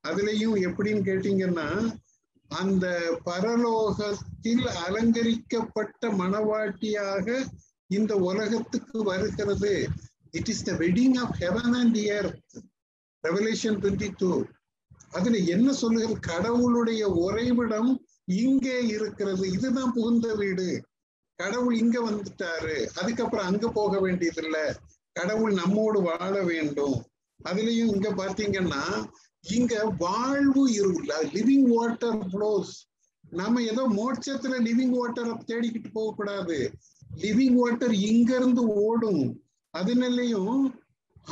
அதுலயும் எப்படின்னு கேட்டீங்கன்னா அந்த பரலோகத்தில் அலங்கரிக்கப்பட்ட மணவாட்டியாக இந்த உலகத்துக்கு வருகிறது. It is the wedding of heaven and earth revelation twenty two அதுல என்ன சொல்லுகிறது? கடவுளுடைய உறைவிடம் இங்கே இருக்கிறது. இதுதான் புகுந்த வீடு. கடவுள் இங்க வந்துட்டாரு. அதுக்கப்புறம் அங்க போக வேண்டியதில்லை. கடவுள் நம்மோடு வாழ வேண்டும். அதுலயும் இங்க பாத்தீங்கன்னா இங்க வாழ்வு இருக்குல்ல லிவிங் வாட்டர் ஃப்ளோஸ் நம்ம ஏதோ மோட்சத்துல லிவிங் வாட்டரை தேடிக்கிட்டு போக கூடாது லிவிங் வாட்டர் இங்க இருந்து ஓடும். அதனாலையும்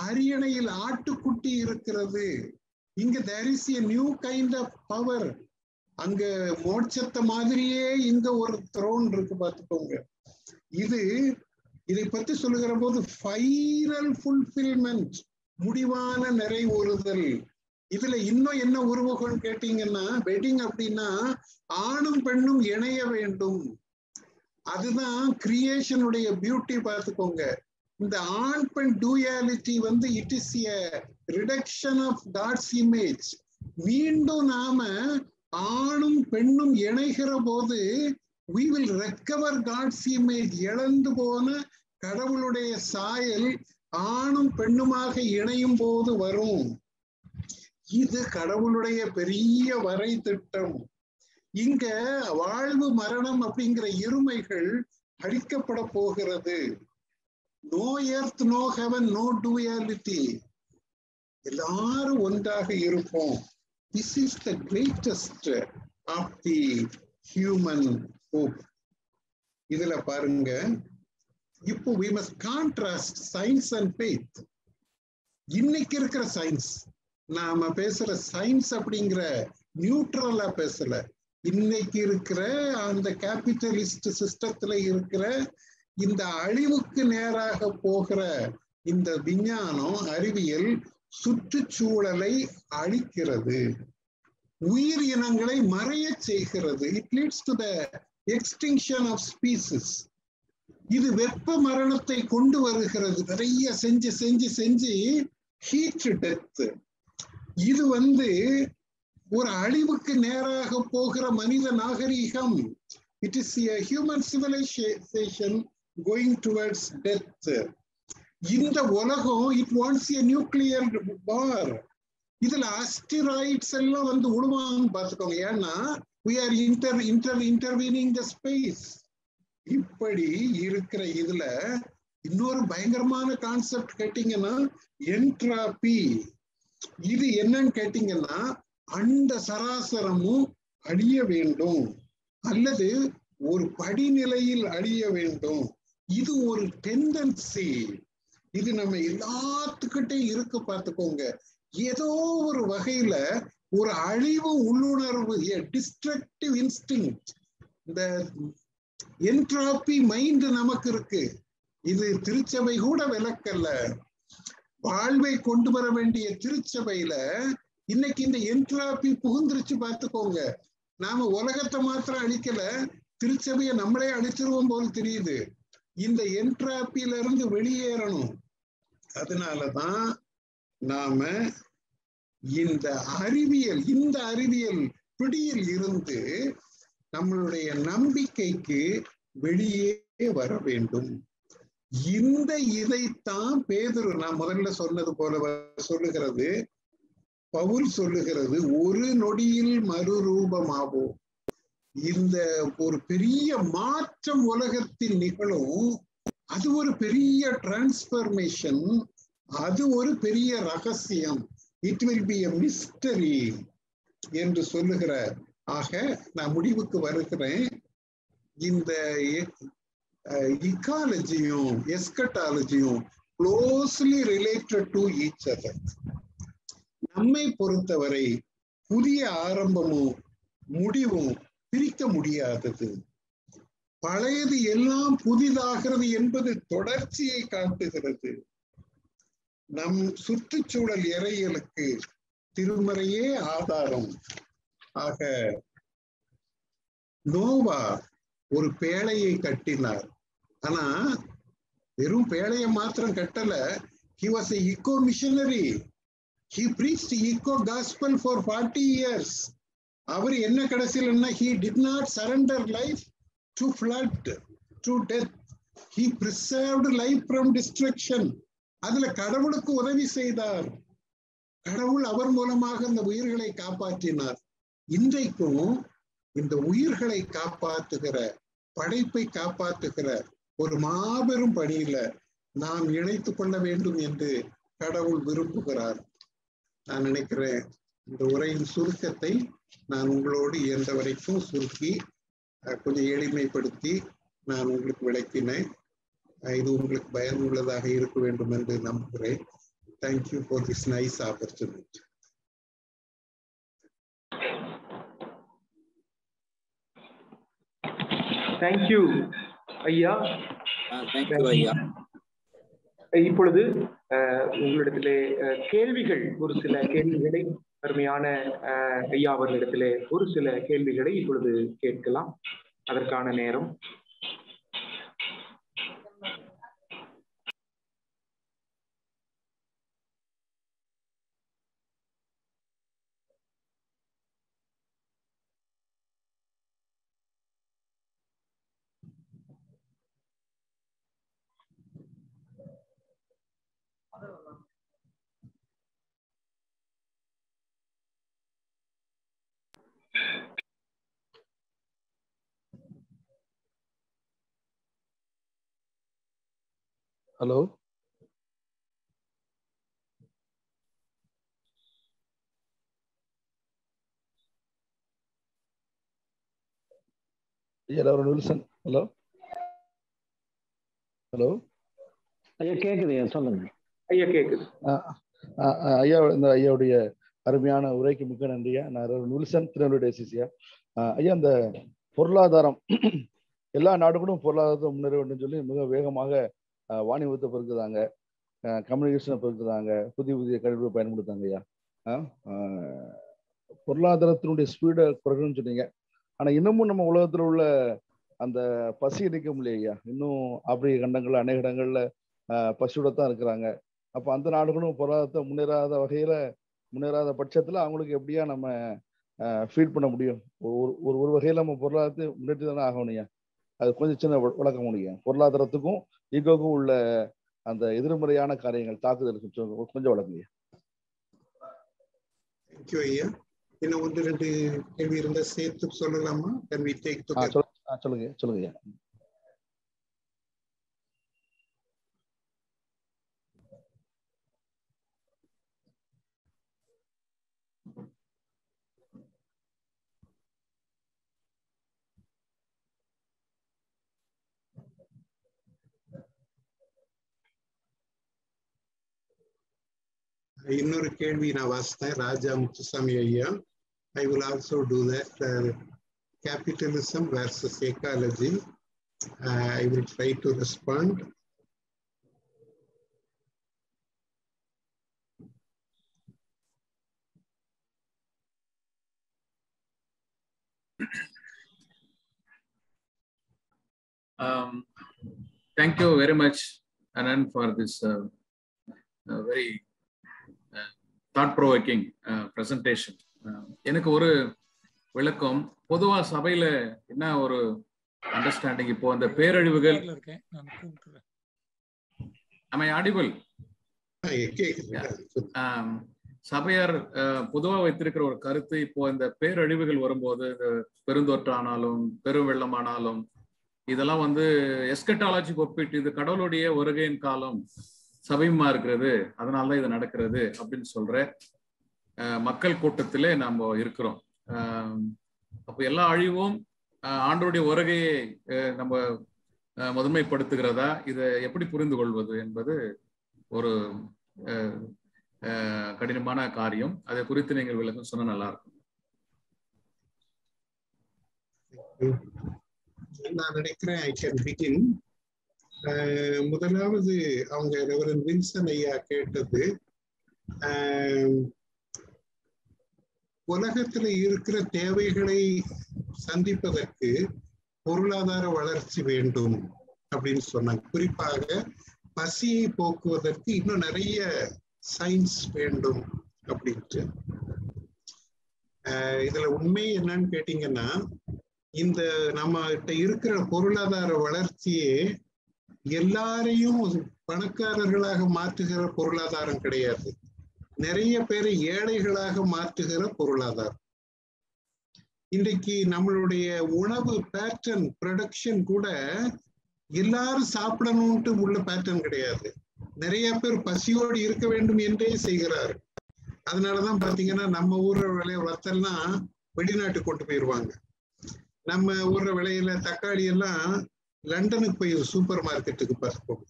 அரியணையில் ஆட்டுக்குட்டி இருக்கிறது. இங்க there is a new kind of power அங்க மோட்சத்தை மாதிரியே இங்க ஒரு த்ரோன் இருக்கு பார்த்துக்கோங்க. இது இதை பத்தி சொல்லுகிற போது ஃபைனல் ஃபுல்ஃபில்மெண்ட் முடிவான நிறைவுறுதல். இதுல இன்னும் என்ன உருவகம் கேட்டீங்கன்னா வெட்டிங் அப்படின்னா ஆணும் பெண்ணும் இணைய வேண்டும். அதுதான் கிரியேஷனுடைய பியூட்டி பார்த்துக்கோங்க. இந்த ஆண் பெண் டூயாலிட்டி வந்து it is a reduction of God's image மீண்டும் நாம ஆணும் பெண்ணும் இணைகிற போது we will recover God's image இழந்து போன கடவுளுடைய சாயல் ஆணும் பெண்ணுமாக இணையும் போது வரும். இது கடவுளுடைய பெரிய வரை திட்டம் இங்க வாழ்வு மரணம் அப்படிங்கிற இருமைகள் அழிக்கப்பட போகிறது. No earth no heaven no duality எல்லாரும் ஒன்றாக இருப்போம். This is the greatest of the human hope இதுல பாருங்க. இப்போ we must contrast science and faith இன்னைக்கு இருக்கிற சயின்ஸ் நாம பேசுற சயின்ஸ் அப்படிங்கிற நியூட்ரலா பேசல. இன்னைக்கு இருக்கிற அந்த கேபிட்டலிஸ்ட் சிஸ்டத்துல இருக்கிற இந்த அழிவுக்கு நேராக போகிற இந்த விஞ்ஞானம் அறிவியல் சுற்றுச்சூழலை அழிக்கிறது. உயிர் இனங்களை மறைய செய்கிறது. It leads to the extinction of species இது வெப்ப மரணத்தை கொண்டு வருகிறது. நிறைய செஞ்சு செஞ்சு செஞ்சு ஹீட் டெத் இது வந்து ஒரு அழிவுக்கு நேராக போகிற மனித நாகரீகம். It is human civilisation going towards death இந்த உலகம் it wants a nuclear war இதுல அஸ்டிராய்ட்ஸ் எல்லாம் வந்து உழுவான்னு பார்த்துக்கோங்க. ஏன்னா we are inter inter intervening the space இப்படி இருக்கிற இதுல இன்னொரு பயங்கரமான கான்செப்ட் கேட்டீங்கன்னா என்ட்ராபி இது என்னன்னு கேட்டீங்கன்னா அந்த சராசரமும் அழிய வேண்டும். அல்லது ஒரு படிநிலையில் அழிய வேண்டும். இது ஒரு டெண்டன்சி இது நம்ம எல்லாத்துக்கிட்டே இருக்கு பார்த்துக்கோங்க. ஏதோ ஒரு வகையில ஒரு அழிவு உள்ளுணர்வு டிஸ்ட்ரக்டிவ் இன்ஸ்டிங் இந்த என்ட்ராபி மைண்ட் நமக்கு இருக்கு இது திருச்சபை கூட விளக்கல்ல. வாழ்வை கொண்டு வர வேண்டிய திருச்சபையில இன்னைக்கு இந்த என்ட்ராபி புகுந்துருச்சு பார்த்துக்கோங்க. நாம உலகத்தை மாத்திரம் அழிக்கல திருச்சபையை நம்மளே அழிச்சிருவோம் போல் தெரியுது. இந்த என்ட்ராப்பில இருந்து வெளியேறணும். அதனாலதான் நாம இந்த அறிவியல் இந்த அறிவியல் பிடியில் இருந்து நம்மளுடைய நம்பிக்கைக்கு வெளியே வர வேண்டும். இந்த இதைத்தான் பேதுரு நான் முதல்ல சொன்னது போல சொல்லுகிறது. பவுல் சொல்லுகிறது ஒரு நொடியில் மறுரூபமாவோம் இந்த ஒரு பெரிய மாற்றம் உலகத்தில் நிகழும் அது ஒரு பெரிய டிரான்ஸ்பர்மேஷன் அது ஒரு பெரிய ரகசியம். It will be a mystery என்று சொல்லுகிற ஆக நான் முடிவுக்கு வருகிறேன். இந்த இக்காலஜியும் எஸ்கட்டாலஜியும் closely related to each other நம்மை பொறுத்தவரை புதிய ஆரம்பமும் முடிவும் பிரிக்க முடியாதது. பழையது எல்லாம் புதிதாகிறது என்பது தொடர்ச்சியை காட்டுகிறது. நம் சுற்றுச்சூழல் இறையலுக்கு திருமறையே ஆதாரம். ஆக நோவா ஒரு பேழையை கட்டினார். ஆனா வெறும் பேழையை மாத்திரம் கட்டல. He was eco missionary he preach eco gospel for forty years அவர் என்ன கடைசியில் he did not surrender life to flood to death he preserved life from destruction அதுல கடவுளுக்கு உதவி செய்தார். கடவுள் அவர் மூலமாக அந்த உயிர்களை காப்பாற்றினார். இன்றைக்கும் இந்த உயிர்களை காப்பாற்றுகிற படைப்பை காப்பாற்றுகிற ஒரு மாபெரும் பணியில நாம் இணைத்து கொள்ள வேண்டும் என்று கடவுள் விரும்புகிறார். நான் நினைக்கிறேன் இந்த உரையின் சுருக்கத்தை நான் உங்களோடு இயன்ற வரைக்கும் சுருக்கி கொஞ்சம் எளிமைப்படுத்தி நான் உங்களுக்கு விளக்கினேன். இது உங்களுக்கு பயனுள்ளதாக இருக்க வேண்டும் என்று நம்புகிறேன். Thank you for this nice opportunity thank you ஐயா. தேங்க்யூ ஐயா. இப்பொழுது உங்களிடத்திலே கேள்விகள் ஒரு சில கேள்விகளை அருமையான ஐயா அவர்களிடத்திலே ஒரு சில கேள்விகளை இப்பொழுது கேட்கலாம். அதற்கான நேரம். ஹலோ? ஒரு நிமிஷம். ஹலோ? ஹலோ? ஐயா கேக்குது சொல்லுங்க. ஐயா கேக்குது. ஐயா இந்த ஐயாவுடைய அருமையான உரைக்கு மிக்க நன்றியா. நான் நுல்சன் திருநெல்வேலி சிசியா ஐயா இந்த பொருளாதாரம் எல்லா நாடுகளும் பொருளாதாரத்தை முன்னேற வேண்டும் சொல்லி மிக வேகமாக வாணிபத்தை பெருக்குதாங்க. கம்யூனிகேஷனை பெருக்குதாங்க. புதிய புதிய கழிவுகளை பயன்படுத்தாங்க ஐயா. பொருளாதாரத்தினுடைய ஸ்பீடை குறைக்கணும்னு சொன்னீங்க. ஆனால் இன்னமும் நம்ம உலகத்தில் உள்ள அந்த பசி நிற்க முடியல ஐயா. இன்னும் ஆப்பிரிக்க கண்டங்கள் அநேக இடங்களில் பசியோட தான் இருக்கிறாங்க. அப்போ அந்த நாடுகளும் பொருளாதாரத்தை முன்னேறாத வகையில் முன்னேறாத பட்சத்தில் அவங்களுக்கு எப்படியா நம்ம ஃபீட் பண்ண முடியும்? ஒரு ஒரு ஒரு வகையில் நம்ம பொருளாதாரத்தை முன்னேற்றி தானே ஆகணும்யா அது கொஞ்சம் சின்ன விளக்க முடியும் பொருளாதாரத்துக்கும் ஈகோக்கும் உள்ள அந்த எதிர்மறையான காரியங்கள் தாக்குதல் கொஞ்சம் கொஞ்சம் விளக்குங்க தேங்க்யூ ஐயா. இன்னும் ஒன்று ரெண்டு கேள்வி இருந்தா சேர்த்து சொல்லலாமா? சொல்லுங்க சொல்லுங்க இன்னொரு கேள்வி நான் வாசித்தேன் ராஜா முத்துசாமி ஐயா I will also do that capitalism versus ecology uh, i will try to respond Um, thank you very much, Anand, for this uh, uh, very uh, uh, presentation. Uh, எனக்கு ஒரு விளக்கம். பொதுவா சபையில என்ன ஒரு அண்டர்ஸ்டாண்டிங் இப்போ அந்த பேரழிவுகள் I audible? ஆம், சபையார் அஹ், பொதுவா வைத்திருக்கிற ஒரு கருத்து இப்போ இந்த பேரழிவுகள் வரும்போது இந்த பெருந்தொற்றானாலும் பெருவெள்ளமானாலும் இதெல்லாம் வந்து எஸ்கட்டாலஜிக்கு ஒப்பிட்டு இது கடவுளுடைய வருகையின் காலம். சமீபமா இருக்கிறது அதனாலதான் இது நடக்கிறது அப்படின்னு சொல்ற அஹ், மக்கள் கூட்டத்திலே நாம் இருக்கிறோம். ஆம், அப்போ எல்லா அழிவும் அஹ், உறகையை நம்ம முதன்மைப்படுத்துகிறதா இதை எப்படி புரிந்து கொள்வது என்பது ஒரு அஹ், கடினமான காரியம். அதை குறித்து நீங்கள் விளக்கம் சொன்னா நல்லா இருக்கும் நான் நினைக்கிறேன் ஐ கேன் பிகின் முதலாவது அவங்க ரெவரன் வில்சன் ஐயா கேட்டது ஆஹ், உலகத்துல இருக்கிற தேவைகளை சந்திப்பதற்கு பொருளாதார வளர்ச்சி வேண்டும் அப்படின்னு சொன்னாங்க. குறிப்பாக பசியை போக்குவதற்கு இன்னும் நிறைய சயின்ஸ் வேண்டும் அப்படின்ட்டு. ஆஹ், இதுல உண்மை என்னன்னு கேட்டீங்கன்னா இந்த நம்ம கிட்ட இருக்கிற பொருளாதார வளர்ச்சியே எல்லாரையும் பணக்காரர்களாக மாற்றுகிற பொருளாதாரம் கிடையாது. நிறைய பேரை ஏழைகளாக மாற்றுகிற பொருளாதாரம். இன்றைக்கு நம்மளுடைய உணவு பேட்டர்ன் ப்ரொடக்ஷன் கூட எல்லாரும் சாப்பிடணும்ட்டு உள்ள பேட்டர்ன் கிடையாது. நிறைய பேர் பசியோடு இருக்க வேண்டும் என்றே செய்கிறார் அதனாலதான் பாத்தீங்கன்னா நம்ம ஊர்ல விளைய வத்தல்லாம் வெளிநாட்டுக்கு கொண்டு போயிடுவாங்க நம்ம ஊர்ல விளையில தக்காளி எல்லாம் லண்டனுக்கு போய் சூப்பர் மார்க்கெட்டுக்கு பார்ப்போம்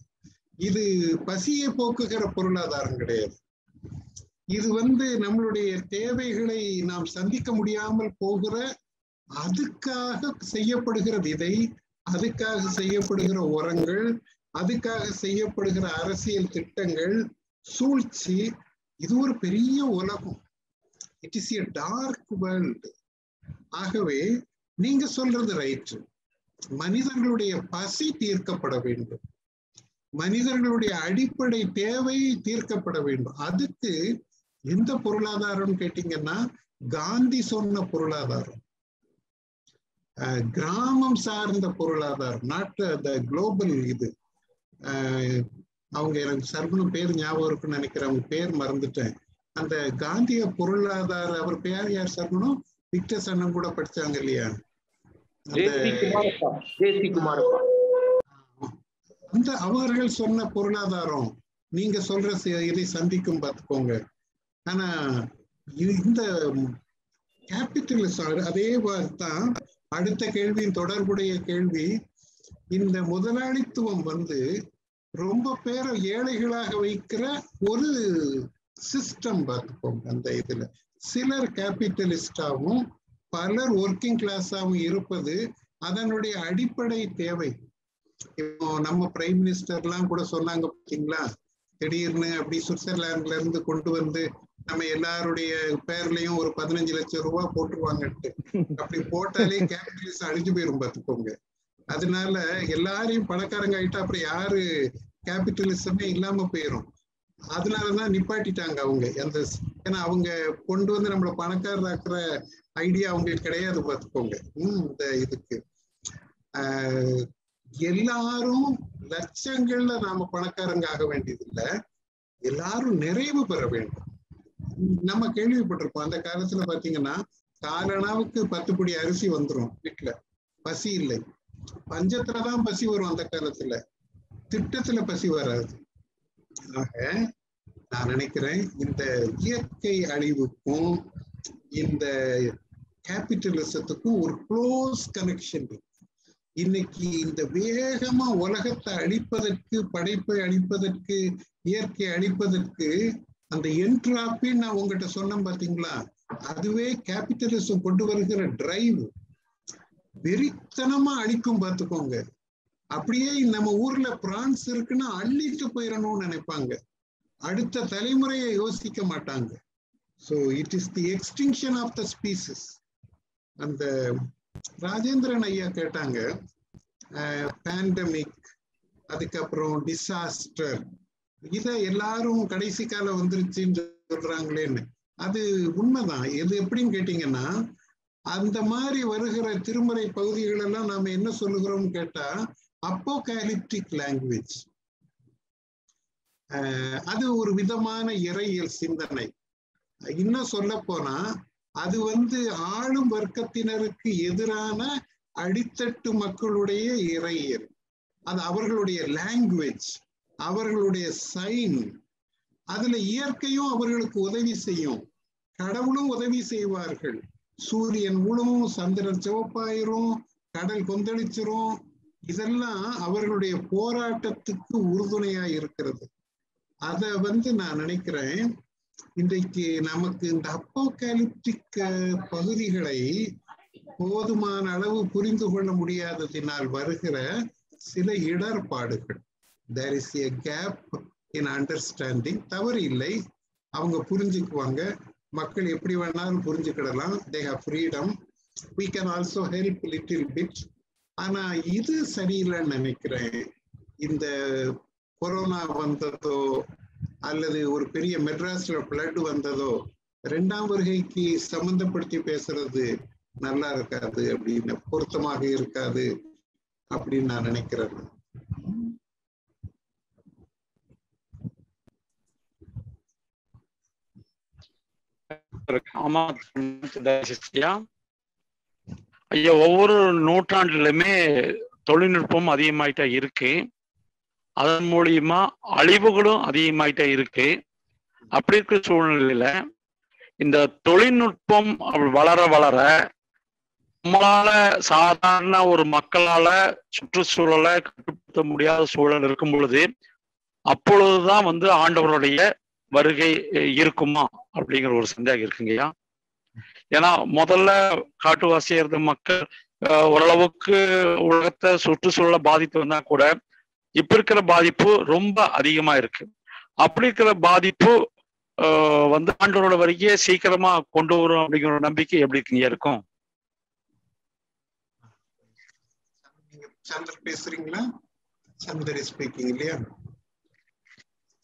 இது பசியை போக்குகிற பொருளாதாரம் கிடையாது. இது வந்து நம்மளுடைய தேவைகளை நாம் சந்திக்க முடியாமல் போகிற அதுக்காக செய்யப்படுகிற விதை அதுக்காக செய்யப்படுகிற உரங்கள் அதுக்காக செய்யப்படுகிற அரசியல் திட்டங்கள் சூழ்ச்சி இது ஒரு பெரிய உலகம். It is a dark world ஆகவே நீங்க சொல்றது ரைட் மனிதர்களுடைய பசி தீர்க்கப்பட வேண்டும். மனிதர்களுடைய அடிப்படை தேவை தீர்க்கப்பட வேண்டும். அதுக்கு எந்த பொருளாதாரம் கேட்டீங்கன்னா காந்தி சொன்ன பொருளாதாரம். கிராமம் சார்ந்த பொருளாதாரம். நாட்டு அந்த குளோபல் இது. அஹ், அவங்க எனக்கு சர்வனும் பேர் ஞாபகம் இருக்குன்னு நினைக்கிறேன். அவங்க பேர் மறந்துட்டேன். அந்த காந்திய பொருளாதார அவர் பேர் யார் சர்வனும் விக்டர் சன்னம் கூட படிச்சாங்க இல்லையா? அந்த அவர்கள் சொன்ன பொருளாதாரம் நீங்க சொல்ற இதை சந்திக்கும் பார்த்துக்கோங்க. ஆனா இந்த கேபிட்டலிசம் அதே தான் அடுத்த கேள்வியின் தொடர்புடைய கேள்வி இந்த முதலாளித்துவம் வந்து ரொம்ப பேரை ஏழைகளாக வைக்கிற ஒரு சிஸ்டம் பார்த்துக்கோங்க அந்த இதுல. சிலர் கேபிட்டலிஸ்டாவும் பலர் ஒர்க்கிங் கிளாஸாவும் இருப்பது அதனுடைய அடிப்படை தேவை. இப்போ நம்ம பிரைம் மினிஸ்டர்லாம் கூட சொன்னாங்க பாத்தீங்களா? திடீர்னு அப்படி சுவிட்சர்லாந்துல இருந்து கொண்டு வந்து நம்ம எல்லாருடைய பேர்லயும் ஒரு பதினஞ்சு லட்சம் ரூபாய் போட்டுருவாங்கன்ட்டு. அப்படி போட்டாலே கேபிட்டலிசம் அழிஞ்சு போயிரும் பார்த்துக்கோங்க அதனால எல்லாரையும் பணக்காரங்க ஆயிட்டா அப்புறம் யாரு கேபிட்டலிசமே இல்லாம போயிரும். அதனாலதான் நிப்பாட்டிட்டாங்க அவங்க. அந்த ஏன்னா அவங்க கொண்டு வந்து நம்மள பணக்காரராக்குற ஐடியா அவங்களுக்கு கிடையாது பார்த்துக்கோங்க. உம் இந்த இதுக்கு. ஆஹ் எல்லாரும் லட்சங்கள்ல நாம பணக்காரங்க ஆக வேண்டியது எல்லாரும் நிறைவு பெற வேண்டும். நம்ம கேள்விப்பட்டிருப்போம். அந்த காலத்துல பாத்தீங்கன்னா காலனாவுக்கு பத்து படி அரிசி வந்துரும் வீட்டுல பசி இல்லை. பஞ்சத்துலதான் பசி வரும் அந்த காலத்துல. திட்டத்துல பசி வராது. ஆக நான் நினைக்கிறேன் இந்த இயற்கை அழிவுக்கும் இந்த கேபிட்டலிசத்துக்கும் ஒரு க்ளோஸ் கனெக்ஷன் இருக்கு. இன்னைக்கு இந்த வேகமா உலகத்தை அழிப்பதற்கு படைப்பை அழிப்பதற்கு இயற்கை அழிப்பதற்கு அந்த என்ட்ராப்பி நான் உங்ககிட்ட சொன்னேன் பாத்தீங்களா? அதுவே கேபிட்டலிசம் கொண்டு வருகிற டிரைவ் வெறித்தனமா அழிக்கும் பார்த்துக்கோங்க அப்படியே நம்ம ஊர்ல பிரான்ஸ் இருக்குன்னா அள்ளிட்டு போயிடணும்னு நினைப்பாங்க. அடுத்த தலைமுறையை யோசிக்க மாட்டாங்க. So it is the extinction of the species அந்த ராஜேந்திரன் ஐயா கேட்டாங்க பேண்டமிக் அதுக்கப்புறம் டிசாஸ்டர் இதை எல்லாரும் கடைசி காலம் வந்துருச்சுன்னு சொல்றாங்களேன்னு. அது உண்மைதான். எது எப்படின்னு கேட்டீங்கன்னா அந்த மாதிரி வருகிற திருமறை பகுதிகள் எல்லாம் நாம என்ன சொல்லுகிறோம்னு கேட்டா அப்போகாலிப்டிக் லாங்குவேஜ் eh, அது ஒரு விதமான இறையியல் சிந்தனை. இன்னும் சொல்ல போனா அது வந்து ஆளும் வர்க்கத்தினருக்கு எதிரான அடித்தட்டு மக்களுடைய இறையியல். அது அவர்களுடைய லாங்குவேஜ் அவர்களுடைய சைன் அதுல இயற்கையும் அவர்களுக்கு உதவி செய்யும். கடவுளும் உதவி செய்வார்கள். சூரியன் உழுவும் சந்திரன் சிவப்பாயிரும் கடல் கொந்தளிச்சிரும் இதெல்லாம் அவர்களுடைய போராட்டத்துக்கு உறுதுணையா இருக்கிறது. அத வந்து நான் நினைக்கிறேன் இன்றைக்கு நமக்கு இந்த அப்போகாலிப்டிக் பகுதிகளை போதுமான அளவு புரிந்து கொள்ள முடியாததினால் வருகிற சில இடர்பாடுகள். There is a gap in understanding தவறு இல்லை. அவங்க புரிஞ்சுக்குவாங்க. மக்கள் எப்படி வேணாலும் புரிஞ்சுக்கிடலாம். They have freedom we can also help little bit ஆனா இது சரியில்லைன்னு நினைக்கிறேன். இந்த கொரோனா வந்ததோ அல்லது ஒரு பெரிய மெட்ராஸ்ல பிளட் வந்ததோ ரெண்டாம் வருகைக்கு சம்பந்தப்படுத்தி பேசுறது நல்லா இருக்காது அப்படின்னு பொருத்தமாக இருக்காது அப்படின்னு நான் நினைக்கிறேன். ஆமா ஐயா ஒவ்வொரு நூற்றாண்டுலுமே தொழில்நுட்பம் அதிகமாயிட்டா இருக்கு. அதன் மூலியமா அழிவுகளும் அதிகமாயிட்டா இருக்கு. அப்படி இருக்கிற சூழ்நிலையில இந்த தொழில்நுட்பம் வளர வளர நம்மளால சாதாரண ஒரு மக்களால சுற்றுச்சூழலை கட்டுப்படுத்த முடியாத சூழல் இருக்கும் பொழுது அப்பொழுதுதான் வந்து ஆண்டவருடைய வருகை இருக்குமா அப்படிங்கிற ஒரு சந்தேகம் இருக்குங்கய்யா. ஏன்னா முதல்ல காட்டுவாசியா இருந்த மக்கள் ஓரளவுக்கு உலகத்தை சுற்றுச்சூழலை பாதித்து வந்தா கூட இப்ப இருக்கிற பாதிப்பு ரொம்ப அதிகமா இருக்கு. அப்படி இருக்கிற பாதிப்பு வந்து ஆண்டோரோட வரைக்கே சீக்கிரமா கொண்டு வரும் அப்படிங்கிற நம்பிக்கை எப்படி இருக்குங்க இருக்கும். சந்தர் பேசுறீங்களா? சந்தர் ஸ்பீக்கிங் இல்லையா?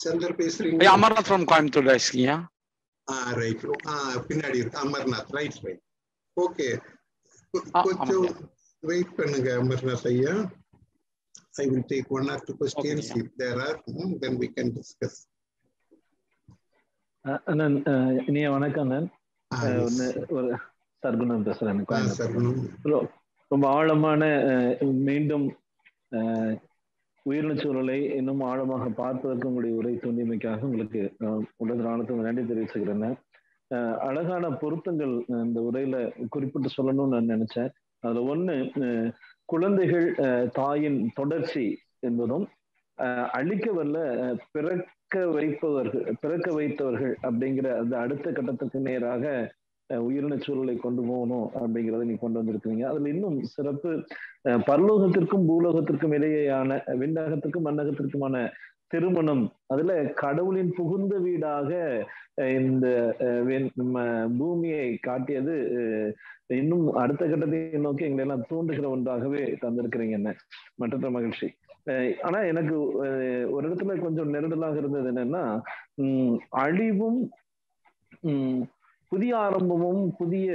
சந்தர் பேசுறீங்க அமர்நாத் ஃப்ரம் கோயம்புத்தூர் பேசுறீங்க? ரைட் பின்னாடி இருக்கு. அமர்நாத். ரைட் ரைட் ஓகே கொஞ்சம் வெயிட் பண்ணுங்க அமர்நாத் ஐயா. I will take one or two questions. Okay, if there are, mm, then we can discuss. அண்ணன் இனிய வணக்கம் அண்ணன். ஒரு சர்க்குணம் பேசுறேன். ரொம்ப ஆழமான மீண்டும் உயிரின சூழலை இன்னும் ஆழமாக பார்ப்பதற்கு உங்களுடைய உரை தூண்டியமைக்காக உங்களுக்கு அஹ், உடல் ஆனத்துக்கு நன்றி தெரிவிச்சுக்கிறேன் அழகான பொருத்தங்கள் இந்த உரையில குறிப்பிட்டு சொல்லணும்னு நான் நினைச்சேன். அதுல ஒண்ணு அஹ், குழந்தைகள் அஹ், தாயின் தொடர்ச்சி என்பதும் அஹ், அழிக்க வல்ல பிறக்க வைப்பவர்கள் பிறக்க வைத்தவர்கள் அப்படிங்கிற அந்த அடுத்த கட்டத்துக்கு நேராக உயிரின சூழலை கொண்டு போகணும் அப்படிங்கிறத நீ கொண்டு வந்திருக்கீங்க அதுல இன்னும் சிறப்பு அஹ், பரலோகத்திற்கும் பூலோகத்திற்கும் இடையேயான விண்ணகத்திற்கும் மண்ணகத்திற்குமான திருமணம் அதுல கடவுளின் புகுந்த வீடாக அஹ், இந்த அஹ், நம்ம பூமியை காட்டியது இன்னும் அடுத்த கட்டத்தை நோக்கி எங்களை எல்லாம் தூண்டுகிற ஒன்றாகவே தந்திருக்கிறீங்க என்ன? மற்ற மகிழ்ச்சி. அஹ் ஆனா எனக்கு ஒரு இடத்துல கொஞ்சம் நெருடலாக இருந்தது என்னன்னா உம் அழிவும் உம் புதிய ஆரம்பமும் புதிய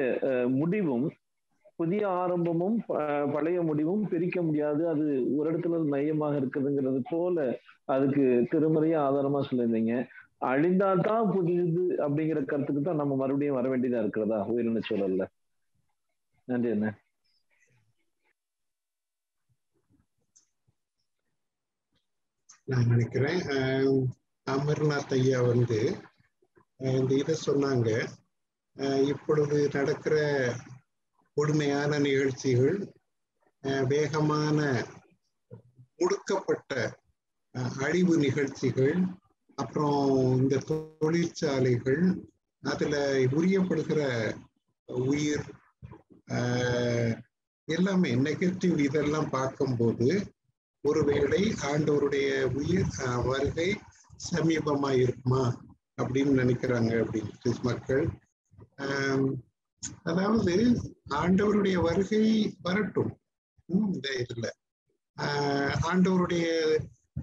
முடிவும் புதிய ஆரம்பமும் ப- பழைய முடிவும் பிரிக்க முடியாது. அது ஒரு இடத்துல மையமாக இருக்குதுங்கிறது போல அதுக்கு திருமறையே ஆதாரமா சொல்லியிருந்தீங்க. அழிந்தால்தான் புதியது அப்படிங்கிற கருத்துக்கு தான் நம்ம மறுபடியும் வர வேண்டியதா இருக்கிறதா? உயிரின சூழல்ல. நன்றி என்ன நான் நினைக்கிறேன் ஆஹ் அமர்நாத் ஐயா வந்து இந்த இதை சொன்னாங்க. இப்பொழுது நடக்கிற கொடுமையான நிகழ்ச்சிகள் வேகமான முடுக்கப்பட்ட அழிவு நிகழ்ச்சிகள் அப்புறம் இந்த தொழிற்சாலைகள் அதில் உரியப்படுகிற உயிர் ஆஹ் எல்லாமே நெகட்டிவ் இதெல்லாம் பார்க்கும்போது ஒருவேளை ஆண்டவருடைய உயிர் வருகை சமீபமாக இருக்குமா அப்படின்னு நினைக்கிறாங்க அப்படின்னு மக்கள். அதாவது ஆண்டவருடைய வருகை வரட்டும். இந்த இதுல. ஆஹ், ஆண்டவருடைய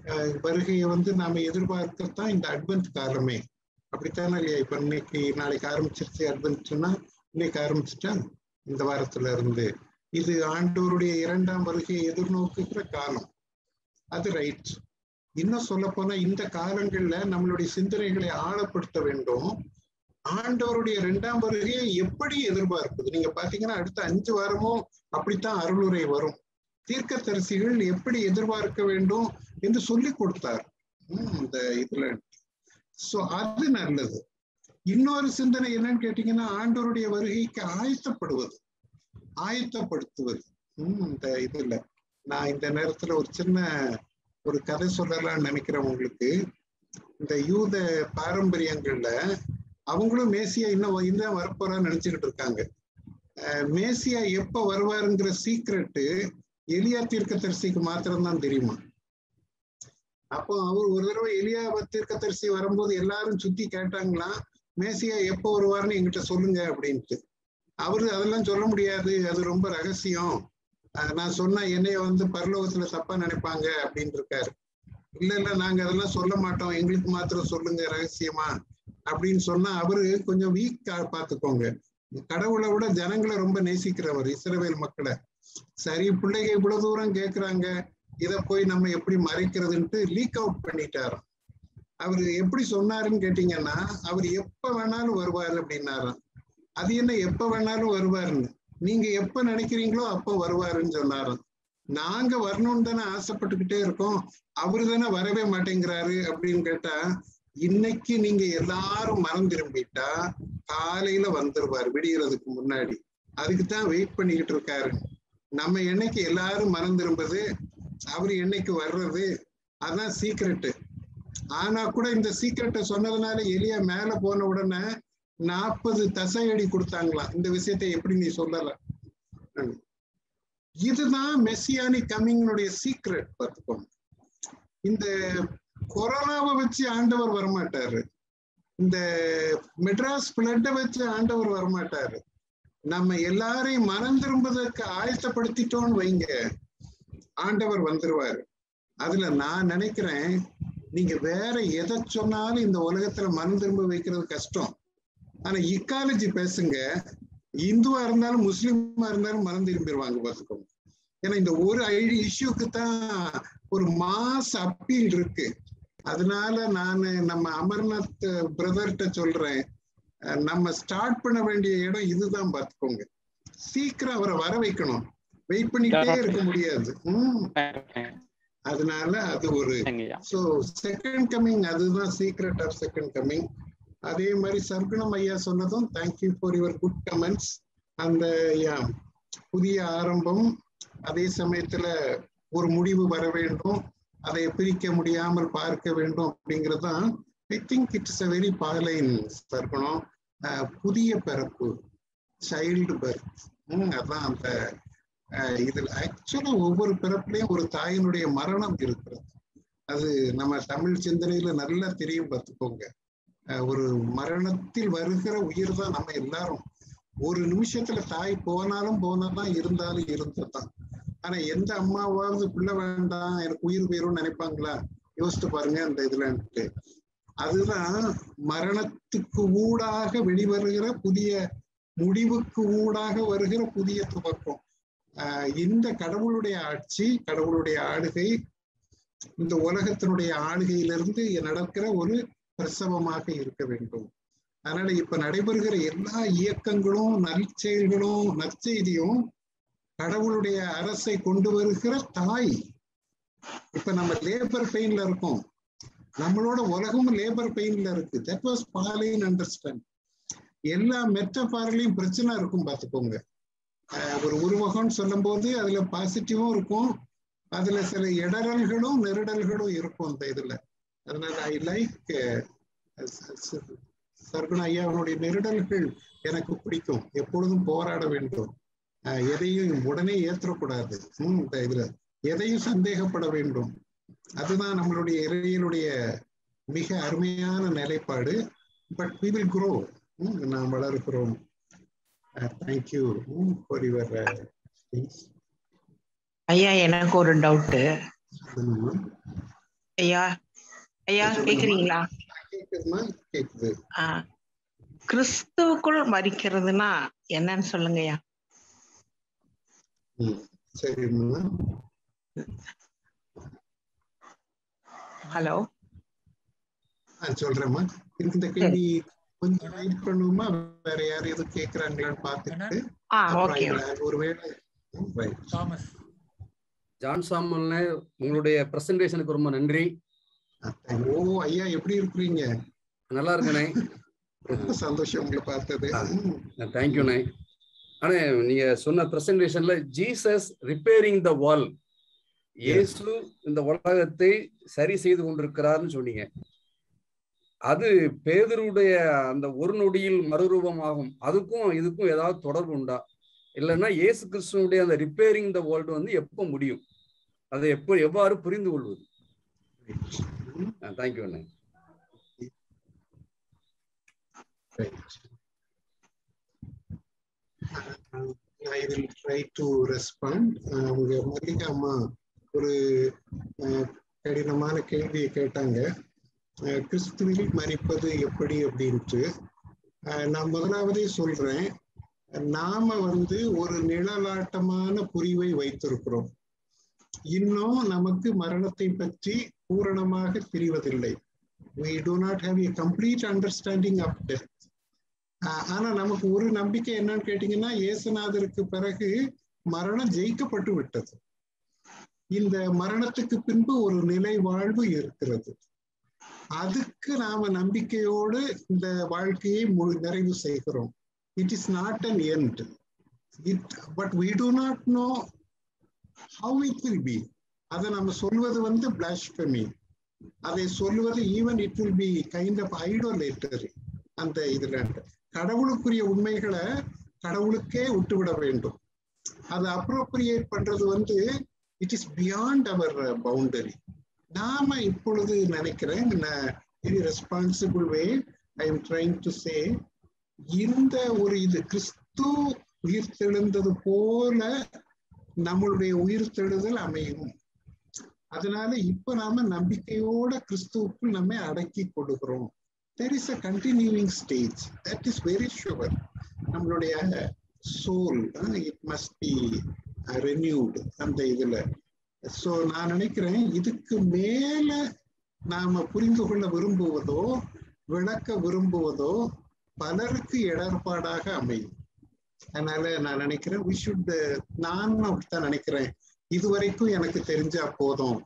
ஆஹ், வருகையை வந்து நாம எதிர்பார்க்கத்தான் இந்த அட்வென்ட் காலமே. அப்படித்தானே இல்லையா? இப்ப இன்னைக்கு நாளைக்கு ஆரம்பிச்சிருச்சு அட்வென்ட்னா இன்னைக்கு ஆரம்பிச்சுட்டா இந்த வாரத்துல இருந்து. இது ஆண்டவருடைய இரண்டாம் வருகையை எதிர்நோக்குகிற காலம். அது ரைட் இன்னும் சொல்ல போனா இந்த காலங்கள்ல நம்மளுடைய சிந்தனைகளை ஆழப்படுத்த வேண்டும். ஆண்டவருடைய இரண்டாம் வருகையை எப்படி எதிர்பார்ப்பது? நீங்க பாத்தீங்கன்னா அடுத்த அஞ்சு வாரமும் அப்படித்தான் அருளுரை வரும். தீர்க்க தரிசிகள் எப்படி எதிர்பார்க்க வேண்டும் என்று சொல்லி கொடுத்தார். உம் இந்த இதுல. சோ அது நல்லது. இன்னொரு சிந்தனை என்னன்னு கேட்டீங்கன்னா ஆண்டவருடைய வருகைக்கு ஆயத்தப்படுவது. ஆயத்தப்படுத்துவது. உம் இந்த இதுல. நான் இந்த நேரத்துல ஒரு சின்ன ஒரு கதை சொல்லலாம்னு நினைக்கிறேன் உங்களுக்கு. இந்த யூத பாரம்பரியங்கள்ல அவங்களும் மேசியா இன்னும் இன்னும் வரப்போறான்னு நினைச்சுக்கிட்டு இருக்காங்க. அஹ் மேசியா எப்ப வருவாருங்கிற சீக்ரெட்டு எலியா தீர்க்கதரிசிக்கு மாத்திரம்தான் தெரியுமா? அப்போ அவர் ஒரு தடவை எலியா தீர்க்கதரிசி வரும்போது எல்லாரும் சுத்தி கேட்டாங்களாம் மேசியா எப்போ வருவாருன்னு என்கிட்ட சொல்லுங்க அப்படின்ட்டு. அவரு அதெல்லாம் சொல்ல முடியாது அது ரொம்ப ரகசியம். நான் சொன்னா என்னைய வந்து பரலோகத்துல தப்பா நினைப்பாங்க அப்படின்னு இருக்காரு. இல்ல இல்ல நாங்க அதெல்லாம் சொல்ல மாட்டோம் எங்களுக்கு மாத்திரம் சொல்லுங்க ரகசியமா. அப்படின்னு சொன்னா அவரு கொஞ்சம் வீக் பார்த்துக்கோங்க. கடவுளை விட ஜனங்களை ரொம்ப நேசிக்கிறவர் இஸ்ரவேல் மக்களை. சரி பிள்ளைங்க இவ்வளவு தூரம் கேக்குறாங்க. இத போய் நம்ம எப்படி மறைக்கிறதுன்ட்டு லீக் அவுட் பண்ணிட்டாராம் அவர் எப்படி சொன்னாருன்னு கேட்டீங்கன்னா அவர் எப்ப வேணாலும் வருவாரு அப்படின்னாராம் அது என்ன எப்ப வேணாலும் வருவாருன்னு. நீங்க எப்ப நினைக்கிறீங்களோ அப்ப வருவாருன்னு சொன்னாராம் நாங்க வரணும்னு தானே ஆசைப்பட்டுக்கிட்டே இருக்கோம். அவரு தானே வரவே மாட்டேங்கிறாரு அப்படின்னு கேட்டா இன்னைக்கு நீங்க எல்லாரும் மனம் திரும்பிட்டா காலையில வந்துருவார் விடியறதுக்கு முன்னாடி. அதுக்கு தான் வெயிட் பண்ணிக்கிட்டு இருக்காரு. நம்ம என்னைக்கு எல்லாரும் மனம் திரும்புது? அவரு என்னைக்கு வர்றது? அதான் சீக்ரெட்டு ஆனா கூட இந்த சீக்கிரட்டை சொன்னதுனால எலியா மேல போன உடனே நாற்பது தசையடி கொடுத்தாங்களாம் இந்த விஷயத்தை எப்படி நீ சொல்லல? இதுதான் மெஸ்ஸியானி கம்மிங்னுடைய சீக்ரெட் பார்த்துக்கோங்க. இந்த கொரோனாவை வச்சு ஆண்டவர் வரமாட்டாரு. இந்த மெட்ராஸ் பிளட்டை வச்சு ஆண்டவர் வரமாட்டாரு. நம்ம எல்லாரையும் மனம் திரும்புவதற்கு ஆயத்தப்படுத்திட்டோம்னு வைங்க. ஆண்டவர் வந்துருவாரு. அதுல நான் நினைக்கிறேன் நீங்க வேற எதை சொன்னாலும் இந்த உலகத்துல மனம் திரும்ப வைக்கிறது கஷ்டம். ஆனா இக்காலஜி பேசுங்க. இந்துவா இருந்தாலும் முஸ்லீமா இருந்தாலும் மனம் திரும்பிடுவாங்க பார்த்துக்கோங்க. ஏன்னா இந்த ஒரு இஷ்யூக்கு தான் ஒரு மாஸ் அப்பீல் இருக்கு. அதனால நான் நம்ம அமர்நாத் பிரதர்கிட்ட சொல்றேன். நம்ம ஸ்டார்ட் பண்ண வேண்டிய இடம் இதுதான் பார்த்துக்கோங்க சீக்கிரம் அவரை வர வைக்கணும். வெயிட் பண்ணிட்டே இருக்க முடியாது. அதனால அது ஒரு சோ செகண்ட் கம்மிங் அதுதான் சீக்ரெட் ஆஃப் செகண்ட் கம்மிங் அதே மாதிரி சர்க்குணம் ஐயா சொன்னதும் thank you for your good comments அந்த யா புதிய ஆரம்பம் அதே சமயத்துல ஒரு முடிவு வர வேண்டும். அதை பிரிக்க முடியாமல் பார்க்க வேண்டும் அப்படிங்கிறது தான் I think it's a very balanced இருக்கணும் புதிய பிறப்பு சைல்டு பர்த் அதான் அந்த இதுல ஆக்சுவலா ஒவ்வொரு பிறப்புலையும் ஒரு தாயினுடைய மரணம் இருக்கிறது. அது நம்ம தமிழ் சிந்தனையில நல்லா தெரியும் பார்த்துக்கோங்க. ஒரு மரணத்தில் வருகிற உயிர் தான் நம்ம எல்லாரும். ஒரு நிமிஷத்துல தாய் போனாலும் போனதான் இருந்தாலும் இருந்ததுதான். ஆனா எந்த அம்மாவாவது பிள்ளை வேண்டாம் எனக்கு உயிர் போயிரும் நினைப்பாங்களா? யோசித்து பாருங்க அந்த இதுலன்ட்டு அதுதான் மரணத்துக்கு ஊடாக வெளிவருகிற புதிய முடிவுக்கு ஊடாக வருகிற புதிய துவக்கம். ஆஹ் இந்த கடவுளுடைய ஆட்சி கடவுளுடைய ஆளுகை இந்த உலகத்தினுடைய ஆளுகையிலிருந்து நடக்கிற ஒரு பிரசவமாக இருக்க வேண்டும். அதனால இப்ப நடைபெறுகிற எல்லா இயக்கங்களும் நற்செயல்களும் நற்செய்தியும் கடவுளுடைய அரசை கொண்டு வருகிற தாய். இப்ப நம்ம லேபர் பெயின்ல இருக்கோம். நம்மளோட உலகமும் லேபர் பெயின்ல இருக்கு. தட் வாஸ் பாலின் அண்டர்ஸ்டாண்ட் எல்லா மெட்டபாரிலையும் பிரச்சனை இருக்கும் பார்த்துக்கோங்க. ஒரு உருவகம்னு சொல்லும் போது அதுல பாசிட்டிவும் இருக்கும். அதுல சில இடரல்களும் நெருடல்களும் இருக்கும் அந்த இதுல. அதனால ஐ லைக் சர்குண ஐயா அவனுடைய நெருடல்கள் எனக்கு பிடிக்கும். எப்பொழுதும் போராட வேண்டும். எதையும் உடனே ஏற்றக்கூடாது. இதுல எதையும் சந்தேகப்பட வேண்டும். அதுதான் நம்மளுடைய இறையிலுடைய மிக அருமையான நிலைப்பாடு. But we will grow. ம், நாம் வளர்கிறோம். தேங்க்யூ ஃபார் யுவர் ஐயா எனக்கு ஒரு டவுட்டு ஐயா ஐயா கேக்குறீங்களா? கிறிஸ்துவுக்குள் மறிக்கிறதுனா என்னன்னு சொல்லுங்க ஐயா. ம், சரிம்மா. ஹலோ. சொல்றேம்மா. இந்த கேள்வி கொஞ்சம் வெயிட் பண்ணுவோமா வேற யாரும் எதுவும் கேக்குறாங்களான்னு இதுல ஒருவேளை. தாமஸ் ஜான் சாமல்னே உங்களுடைய பிரசன்டேஷனுக்கு ரொம்ப நன்றி. ஓ ஐயா எப்படி இருக்கிறீங்க? நல்லா இருக்கண்ணே ரொம்ப சந்தோஷம் உங்களை பார்த்தது. தேங்க்யூண்ணே ஆனா நீங்க சொன்ன பிரசன்டேஷன்ல ஜீசஸ் ரிப்பேரிங் த வால் இயேசு இந்த உலகத்தை சரி செய்து கொண்டிருக்கிறார்னு சொன்னீங்க. அது பேதருடைய அந்த ஒரு நொடியில் மறுரூபமாகும். அதுக்கும் இதுக்கும் ஏதாவது தொடர்பு உண்டா? இல்லைன்னா இயேசு கிறிஸ்துவனுடைய அந்த ரிப்பேரிங் த வேர்ல்டு வந்து எப்போ முடியும்? அதை எப்போ எவ்வாறு புரிந்து கொள்வது? தேங்க்யூ அண்ணே. Right. I try to respond respond. Uh, உங்க மல்லிகா அம்மா ஒரு கடினமான கேள்வியை கேட்டாங்க. அஹ், கிறிஸ்துவில் மறிப்பது எப்படி அப்படின்ட்டு. நான் முதலாவதே சொல்றேன். நாம வந்து ஒரு நிழலாட்டமான புரிவை வைத்திருக்கிறோம். இன்னும் நமக்கு மரணத்தை பற்றி பூரணமாக தெரிவதில்லை. We do not have a complete understanding of death. ஆனா நமக்கு ஒரு நம்பிக்கை என்னன்னு கேட்டீங்கன்னா இயேசுநாதருக்கு பிறகு மரணம் ஜெயிக்கப்பட்டு விட்டது. இந்த மரணத்துக்கு பின்பு ஒரு நிலை வாழ்வு இருக்கிறது. அதுக்கு நாம நம்பிக்கையோடு இந்த வாழ்க்கையை முழு நிறைவு செய்கிறோம். It is not an end it but we do not know how it will be அதை நம்ம சொல்வது வந்து பிளாஷ்பமி அதை சொல்வது even it will be kind of idolatry அந்த இதுல கடவுளுக்குரிய உண்மைகளை கடவுளுக்கே விட்டுவிட வேண்டும். அதை அப்ரோப்ரியேட் பண்றது வந்து it is beyond our boundary நாம இப்பொழுது நினைக்கிறேன் very responsible way I am trying to say இந்த ஒரு இது கிறிஸ்து உயிர் தெழுந்தது போல நம்மளுடைய உயிர் தெழுதல் அமையும். அதனால இப்ப நாம நம்பிக்கையோட கிறிஸ்துவுக்குள் நம்ம அடக்கி கொடுக்கிறோம். There is a continuing stage that is very sure நம்மளுடைய soul it must be renewed அந்த இதுல. ஸோ நான் நினைக்கிறேன் இதுக்கு மேல நாம புரிந்து கொள்ள விரும்புவதோ விளக்க விரும்புவதோ பலருக்கு இடர்பாடாக அமையும். அதனால நான் நினைக்கிறேன் வி ஷுட் நான் அப்படித்தான் நினைக்கிறேன். இதுவரைக்கும் எனக்கு தெரிஞ்சா போதும்.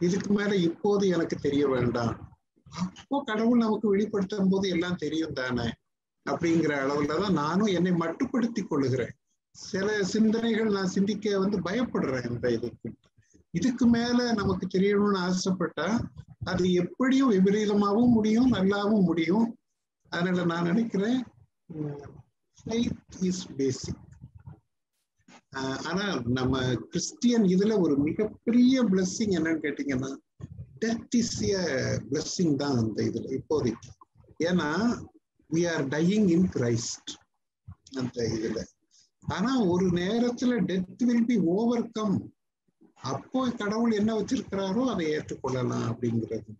இதுக்கு மேல இப்போது எனக்கு தெரிய வேண்டாம். அப்போ கடவுள் நமக்கு வெளிப்படுத்தும் போது எல்லாம் தெரியும் தானே? அப்படிங்கிற அளவுல தான் நானும் என்னை மட்டுப்படுத்தி கொள்ளுகிறேன். சில சிந்தனைகள் நான் சிந்திக்க வந்து பயப்படுறேன் இந்த இதுக்கு. இதுக்கு மேல நமக்கு தெரியணும்னு ஆசைப்பட்டா அது எப்படியும் விபரீதமாகவும் முடியும் நல்லாவும் முடியும். அதனால நான் நினைக்கிறேன் இஸ் பேசிக் ஆனா நம்ம கிறிஸ்டியன் இதுல ஒரு மிகப்பெரிய பிளஸ்ஸிங் என்னன்னு கேட்டீங்கன்னா டெத் இஸ் எ பிளஸ்ஸிங் தான் அந்த இதுல இப்போதைக்கு ஏன்னா we are dying in Christ அந்த இதுல. ஆனா ஒரு நேரத்துல death will be overcome அப்போ கடவுள் என்ன வச்சிருக்கிறாரோ அதை ஏற்றுக்கொள்ளலாம் அப்படிங்கிறது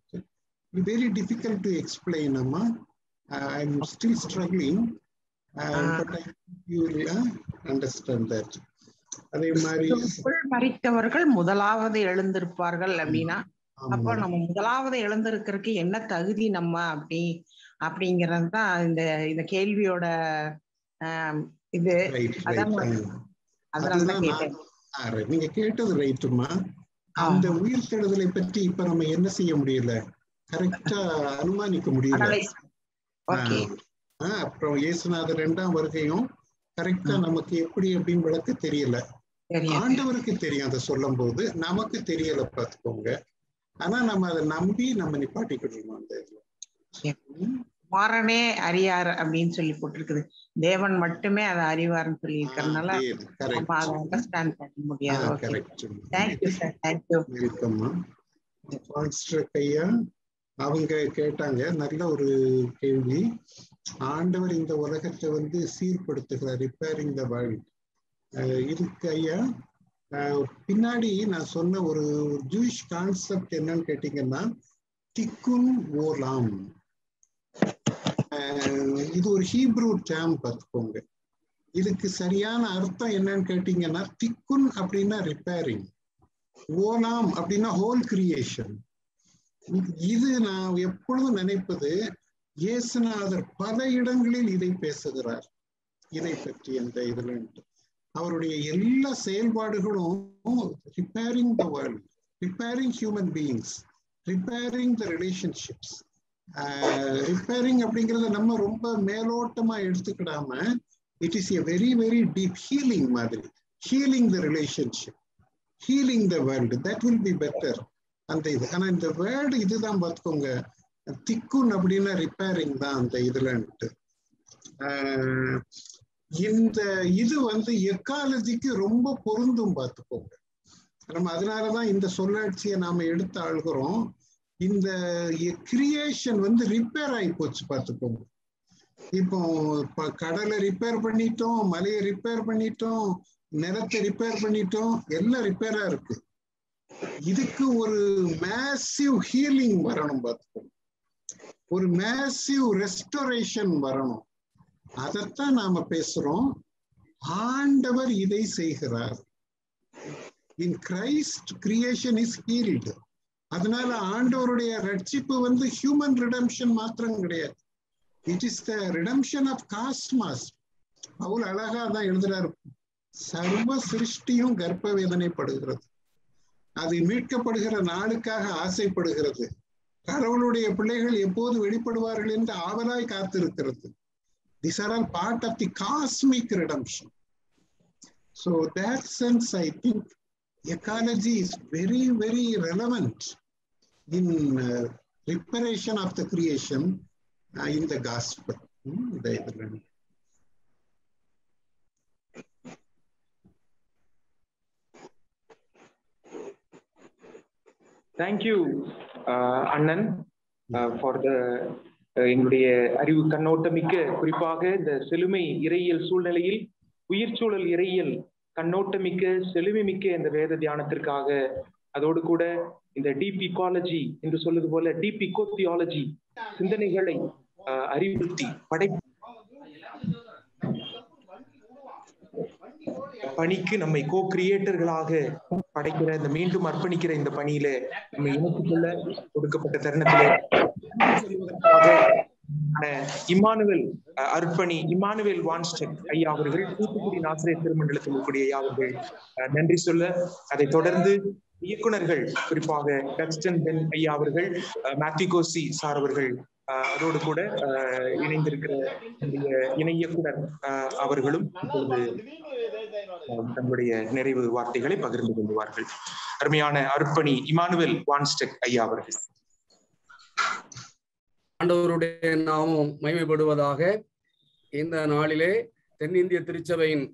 வெரி டிஃபிகல்ட் டு எக்ஸ்பிளைன் அம்மா. I am still struggling but I you understand that அதே மாதிரி மரித்தவர்கள் முதலாவது எழுந்திருப்பார்கள் அப்படின்னா அப்போ நம்ம முதலாவது எழுந்திருக்கிறதுக்கு என்ன தகுதி நம்ம அப்படி அப்படிங்கிறது தான் இந்த இந்த கேள்வியோட இது. நீங்க கேட்டது ரைட்டுமா அந்த உயிர் தேடுதலை பற்றி இப்ப நம்ம என்ன செய்ய முடியல? கரெக்டா அனுமானிக்க முடியல. அப்புறம் இயேசுநாதர் இரண்டாம் வருகையும் கரெக்டா நமக்கு எப்படி அப்படின்னு விளக்க தெரியல. ஆண்டவருக்கு தெரியும். அதை சொல்லும் போது நமக்கு தெரியல பார்த்துக்கோங்க. ஆனா நம்ம அதை நம்பி நம்ம நிப்பாட்டிக்கிட்டு அந்த இதுல? மாறனே அறியார் அப்படின்னு சொல்லி போட்டிருக்குது. தேவன் மட்டுமே அதை அறிவார்னு சொல்லி இருக்கிறதுனால நம்ம அதை அண்டர்ஸ்டாண்ட் பண்ண முடியாது. தேங்க்யூ சார் தேங்க்யூ மாஸ்டர் கையா அவங்க கேட்டாங்க நல்ல ஒரு கேள்வி. ஆண்டவர் இந்த உலகத்தை வந்து சீர்படுத்துகிறார் ரிப்பேரிங் த வேர்ல்ட் இதுக்கு ஐயா. பின்னாடி நான் சொன்ன ஒரு ஜூயிஷ் கான்செப்ட் என்னன்னு கேட்டீங்கன்னா திக்குன் ஓலாம் இது ஒரு ஹீப்ரூ டேம் பார்த்துக்கோங்க. இதுக்கு சரியான அர்த்தம் என்னன்னு கேட்டீங்கன்னா திக்குன் அப்படின்னா ரிப்பேரிங் ஓலாம் அப்படின்னா ஹோல் கிரியேஷன் இது நான் எப்பொழுதும் நினைப்பது இயேசுநாதர் பல இடங்களில் இதை பேசுகிறார். இதை பற்றி அந்த இதுல அவருடைய எல்லா செயல்பாடுகளும் repairing the world repairing human beings repairing the relationships repairing அப்படிங்கிறத நம்ம ரொம்ப மேலோட்டமா எடுத்துக்கிடாம it is a very very deep healing மாதிரி. Healing the relationship healing the world that will be better அந்த இது ஆனா இந்த வேர்ல்டு இதுதான் பார்த்துக்கோங்க. திக்குன் அப்படின்னா ரிப்பேரிங் தான் அந்த இதுலன்ட்டு. ஆஹ் இந்த இது வந்து எக்காலஜிக்கு ரொம்ப பொருந்தும் பார்த்துக்கோங்க. நம்ம அதனாலதான் இந்த சொல்லாட்சியை நாம எடுத்து ஆளுகிறோம். இந்த கிரியேஷன் வந்து ரிப்பேர் ஆகி போச்சு பார்த்துக்கோங்க. இப்போ இப்ப கடலை ரிப்பேர் பண்ணிட்டோம் மலையை ரிப்பேர் பண்ணிட்டோம் நிலத்தை ரிப்பேர் பண்ணிட்டோம் எல்லாம் ரிப்பேரா இருக்கு. இதுக்கு ஒரு மேசிவ் ஹீலிங் வரணும் பார்த்துக்கோங்க. ஒரு மேசிவ் ரெஸ்டோரேஷன் வரணும். அதைத்தான் நாம பேசுறோம். ஆண்டவர் இதை செய்கிறார். In Christ creation is healed அதனால ஆண்டவருடைய ரட்சிப்பு வந்து ஹியூமன் ரிடம்ஷன் மாத்திரம் கிடையாது. It is the redemption of cosmos அவ்வளவு அழகா தான் எழுதுறாரு. சர்வ சிருஷ்டியும் கர்ப்ப வேதனைப்படுகிறது அது மீட்கப்படுகிற நாளுக்காக ஆசைப்படுகிறது. கடவுளுடைய பிள்ளைகள் எப்போது வெளிப்படுவார்கள் என்று ஆவலாய் காத்திருக்கிறது. These are all part of the cosmic redemption. So that sense, I think ecology is very, very relevant in uh, reparation of the creation uh, in the gospel. Hmm? Thank you, uh, Annan, uh, for the எங்களுடைய அறிவு கண்ணோட்டமிக்க குறிப்பாக இந்த செழுமை இறையியல் சூழ்நிலையில் உயிர் சூழல் இறையியல் கண்ணோட்டமிக்க செழுமை மிக்க இந்த வேத தியானத்திற்காக அதோடு கூட இந்த டீப் இக்காலஜி என்று சொல்வது போல டீப் இக்கோத்தியாலஜி சிந்தனைகளை அறிவுறுத்தி படை பணிக்கு நம்மை கோ கிரியேட்டர்களாக படைக்கிற இந்த மீண்டும் அர்ப்பணிக்கிற இந்த பணியில நம்ம இணைத்துக்குள்ள கொடுக்கப்பட்ட தருணத்திலே சொல்வதற்காக, இம்மானுவேல் அர்ப்பணி இம்மானுவேல் வான்ஸ்டெக் ஐயா அவர்கள் தூத்துக்குடி நாசிரியர் திருமண்டலத்தில் இருக்கக்கூடிய ஐயா அவர்கள் நன்றி சொல்ல அதை தொடர்ந்து இயக்குனர்கள் குறிப்பாக டக்ஸ்டன் பென் ஐயா அவர்கள் மேத்யூ கோசி சார் அவர்கள் அதோடு கூட இணைந்திருக்கிற இணையக்குடன் அவர்களும் இப்பொழுது தங்களுடைய நிறைவு வார்த்தைகளை பகிர்ந்து கொள்வார்கள். அருமையான அர்ப்பணி இமானுவேல் வான்ஸ்டெக் ஐயா அவர்கள். ஆண்டவருடைய நாமம் மகிமைப்படுவதாக இந்த நாளிலே தென்னிந்திய திருச்சபையின்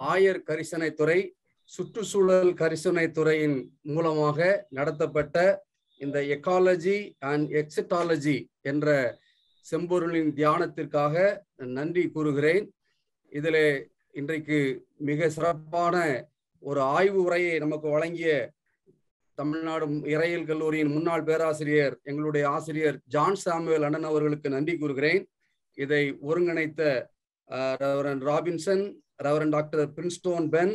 ஆயர் கரிசனை துறை சுற்றுச்சூழல் கரிசனை துறையின் மூலமாக நடத்தப்பட்ட இந்த எக்காலஜி அண்ட் எக்ஸட்டாலஜி என்ற செம்பொருளின் தியானத்திற்காக நன்றி கூறுகிறேன். இதில் இன்றைக்கு மிக சிறப்பான ஒரு ஆய்வு உரையை நமக்கு வழங்கிய தமிழ்நாடு இறையல் கல்லூரியின் முன்னாள் பேராசிரியர் எங்களுடைய ஆசிரியர் ஜான் சாமுவேல் அண்ணன் அவர்களுக்கு நன்றி கூறுகிறேன். இதை ஒருங்கிணைத்த reverend Robinson reverend doctor Princeton Ben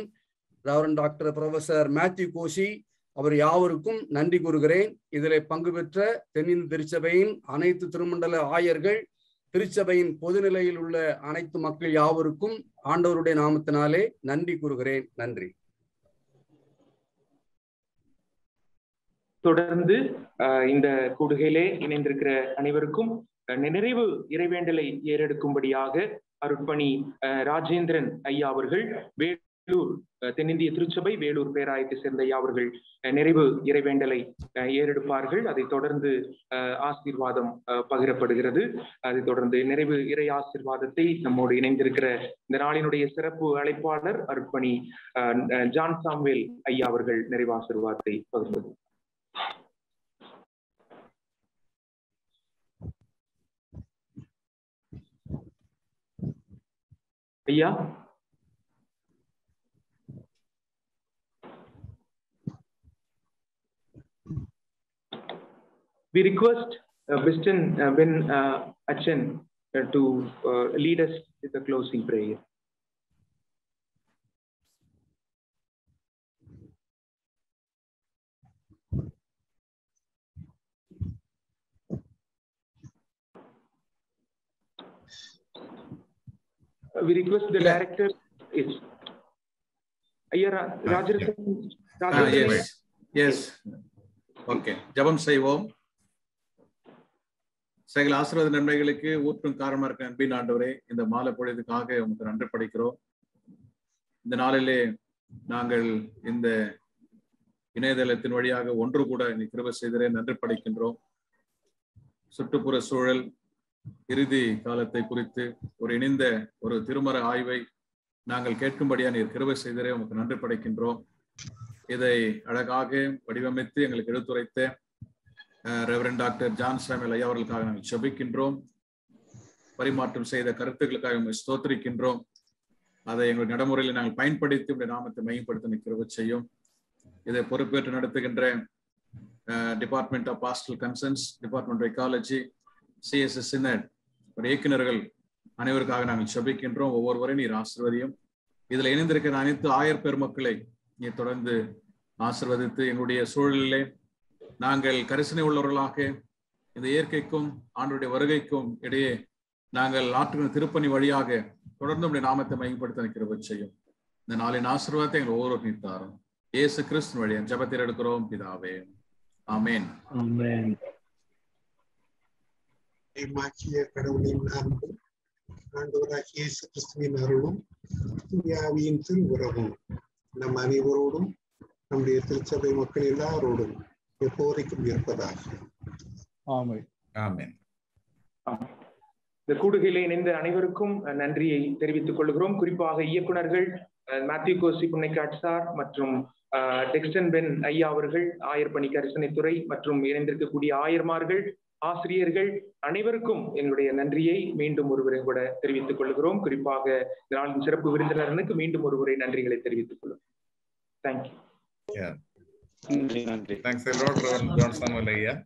reverend doctor professor Matthew Koshy அவர் யாவருக்கும் நன்றி கூறுகிறேன். இதில் பங்கு பெற்ற தென்னிந்திய திருச்சபையின் அனைத்து திருமண்டல ஆயர்கள் திருச்சபையின் பொதுநிலையில் உள்ள அனைத்து மக்கள் யாவருக்கும் ஆண்டவருடைய நாமத்தினாலே நன்றி கூறுகிறேன். நன்றி. தொடர்ந்து இந்த கூடுகையிலே இணைந்திருக்கிற அனைவருக்கும் நிறைவு இறைவேண்டலை ஏறெடுக்கும்படியாக அருட்பணி ராஜேந்திரன் ஐயா அவர்கள் வேலூர் தென்னிந்திய திருச்சபை வேலூர் பேராயத்தை சேர்ந்த அவர்கள் நிறைவு இறைவேண்டலை ஏறெடுப்பார்கள். அதைத் தொடர்ந்து ஆசீர்வாதம் பகிரப்படுகிறது. அதைத் தொடர்ந்து நிறைவு இறை ஆசீர்வாதத்தை நம்மோடு இணைந்திருக்கிற இந்த நாளினுடைய சிறப்பு அழைப்பாளர் அர்ப்பணி ஜான் சாம்வேல் ஐயா அவர்கள் நிறைவு ஆசீர்வாதத்தை பகிர்ந்தது. ஐயா? We request uh, Ben uh, Bin uh, Achin uh, to uh, lead us in the closing prayer. Uh, we request the director. Yes. Ah, yeah, Rajarathan. Ah, yes. Yes. Okay. Jabam Saivom. சகல ஆசீர்வாத நன்மைகளுக்கு ஊற்றும் காரணமா இருக்க அன்பின் ஆண்டவரே இந்த மாலை பொழுதுக்காக உங்களுக்கு நன்றி படைக்கிறோம். இந்த நாளிலே நாங்கள் இந்த இணையதளத்தின் வழியாக ஒன்று கூட நீ கிருப செய்தரே நன்றி படைக்கின்றோம். சுற்றுப்புற சூழல் இறுதி காலத்தை குறித்து ஒரு இணைந்த ஒரு திருமர ஆய்வை நாங்கள் கேட்கும்படியா நீர் கிருபை செய்தரே உங்களுக்கு நன்றி படைக்கின்றோம். இதை அழகாக வடிவமைத்து எங்களுக்கு எடுத்துரைத்த ரெவரன் டாக்டர் ஜான் சாமியல் ஐயா அவர்களுக்காக நாங்கள் செபிக்கின்றோம் பரிமாற்றம் செய்த கருத்துக்களுக்காக ஸ்தோத்திரிக்கின்றோம். அதை எங்களுடைய நடைமுறையில் நாங்கள் பயன்படுத்தி உடைய நாமத்தை மையப்படுத்த நிற்கிறவ செய்யும். இதை பொறுப்பேற்று நடத்துகின்ற department of pastoral concerns department of ecology CSS ஒரு இயக்குநர்கள் அனைவருக்காக நாங்கள் செபிக்கின்றோம் ஒவ்வொருவரையும் நீர் ஆசிர்வதியும். இதில் இணைந்திருக்கிற அனைத்து ஆயர் பெருமக்களை நீ தொடர்ந்து ஆசிர்வதித்து எங்களுடைய சூழலிலே நாங்கள் கரிசனை உள்ளவர்களாக இந்த இயற்கைக்கும் ஆண்டுடைய வருகைக்கும் இடையே நாங்கள் ஆற்றுகிற திருப்பணி வழியாக தொடர்ந்து உடைய நாமத்தை மையப்படுத்த நிற்கிற செய்யும். இந்த நாளின் ஆசீர்வாதத்தை எங்கள் ஒவ்வொரு நீத்தாரும். இயேசு கிறிஸ்து வழியா ஜபத்தில் எடுக்கிறோம் பிதாவே. ஆமேன். மாக்கிய கடவுளின் அன்பும் ஆண்டவராகிய இயேசு கிறிஸ்துவின் அருளும் தூயாவியின் திரு உறவும் நம் அனைவரோடும் நம்முடைய திருச்சபை மக்கள் எல்லாரோடும் எப்போதைக்கும் இருப்பதாக. ஆமை ஆமேன். இந்த கூடுகையில் இணைந்த அனைவருக்கும் நன்றியை தெரிவித்துக் கொள்கிறோம். குறிப்பாக இயக்குனர்கள் மேத்யூ கோசி புன்னைக்காட் சார் மற்றும் டெக்ஸ்டன் பென் ஐயா அவர்கள் ஆயர் பணி கரிசனைத்துறை மற்றும் இணைந்திருக்கக்கூடிய ஆயர்மார்கள் ஆசிரியர்கள் அனைவருக்கும் என்னுடைய நன்றியை மீண்டும் ஒருவரை கூட தெரிவித்துக் கொள்கிறோம். குறிப்பாக இந்த நாளின் சிறப்பு விருந்தினருக்கு மீண்டும் ஒருவரை நன்றிகளை தெரிவித்துக் கொள்ளும் thank you Thanks a lot, Johnson Malaya.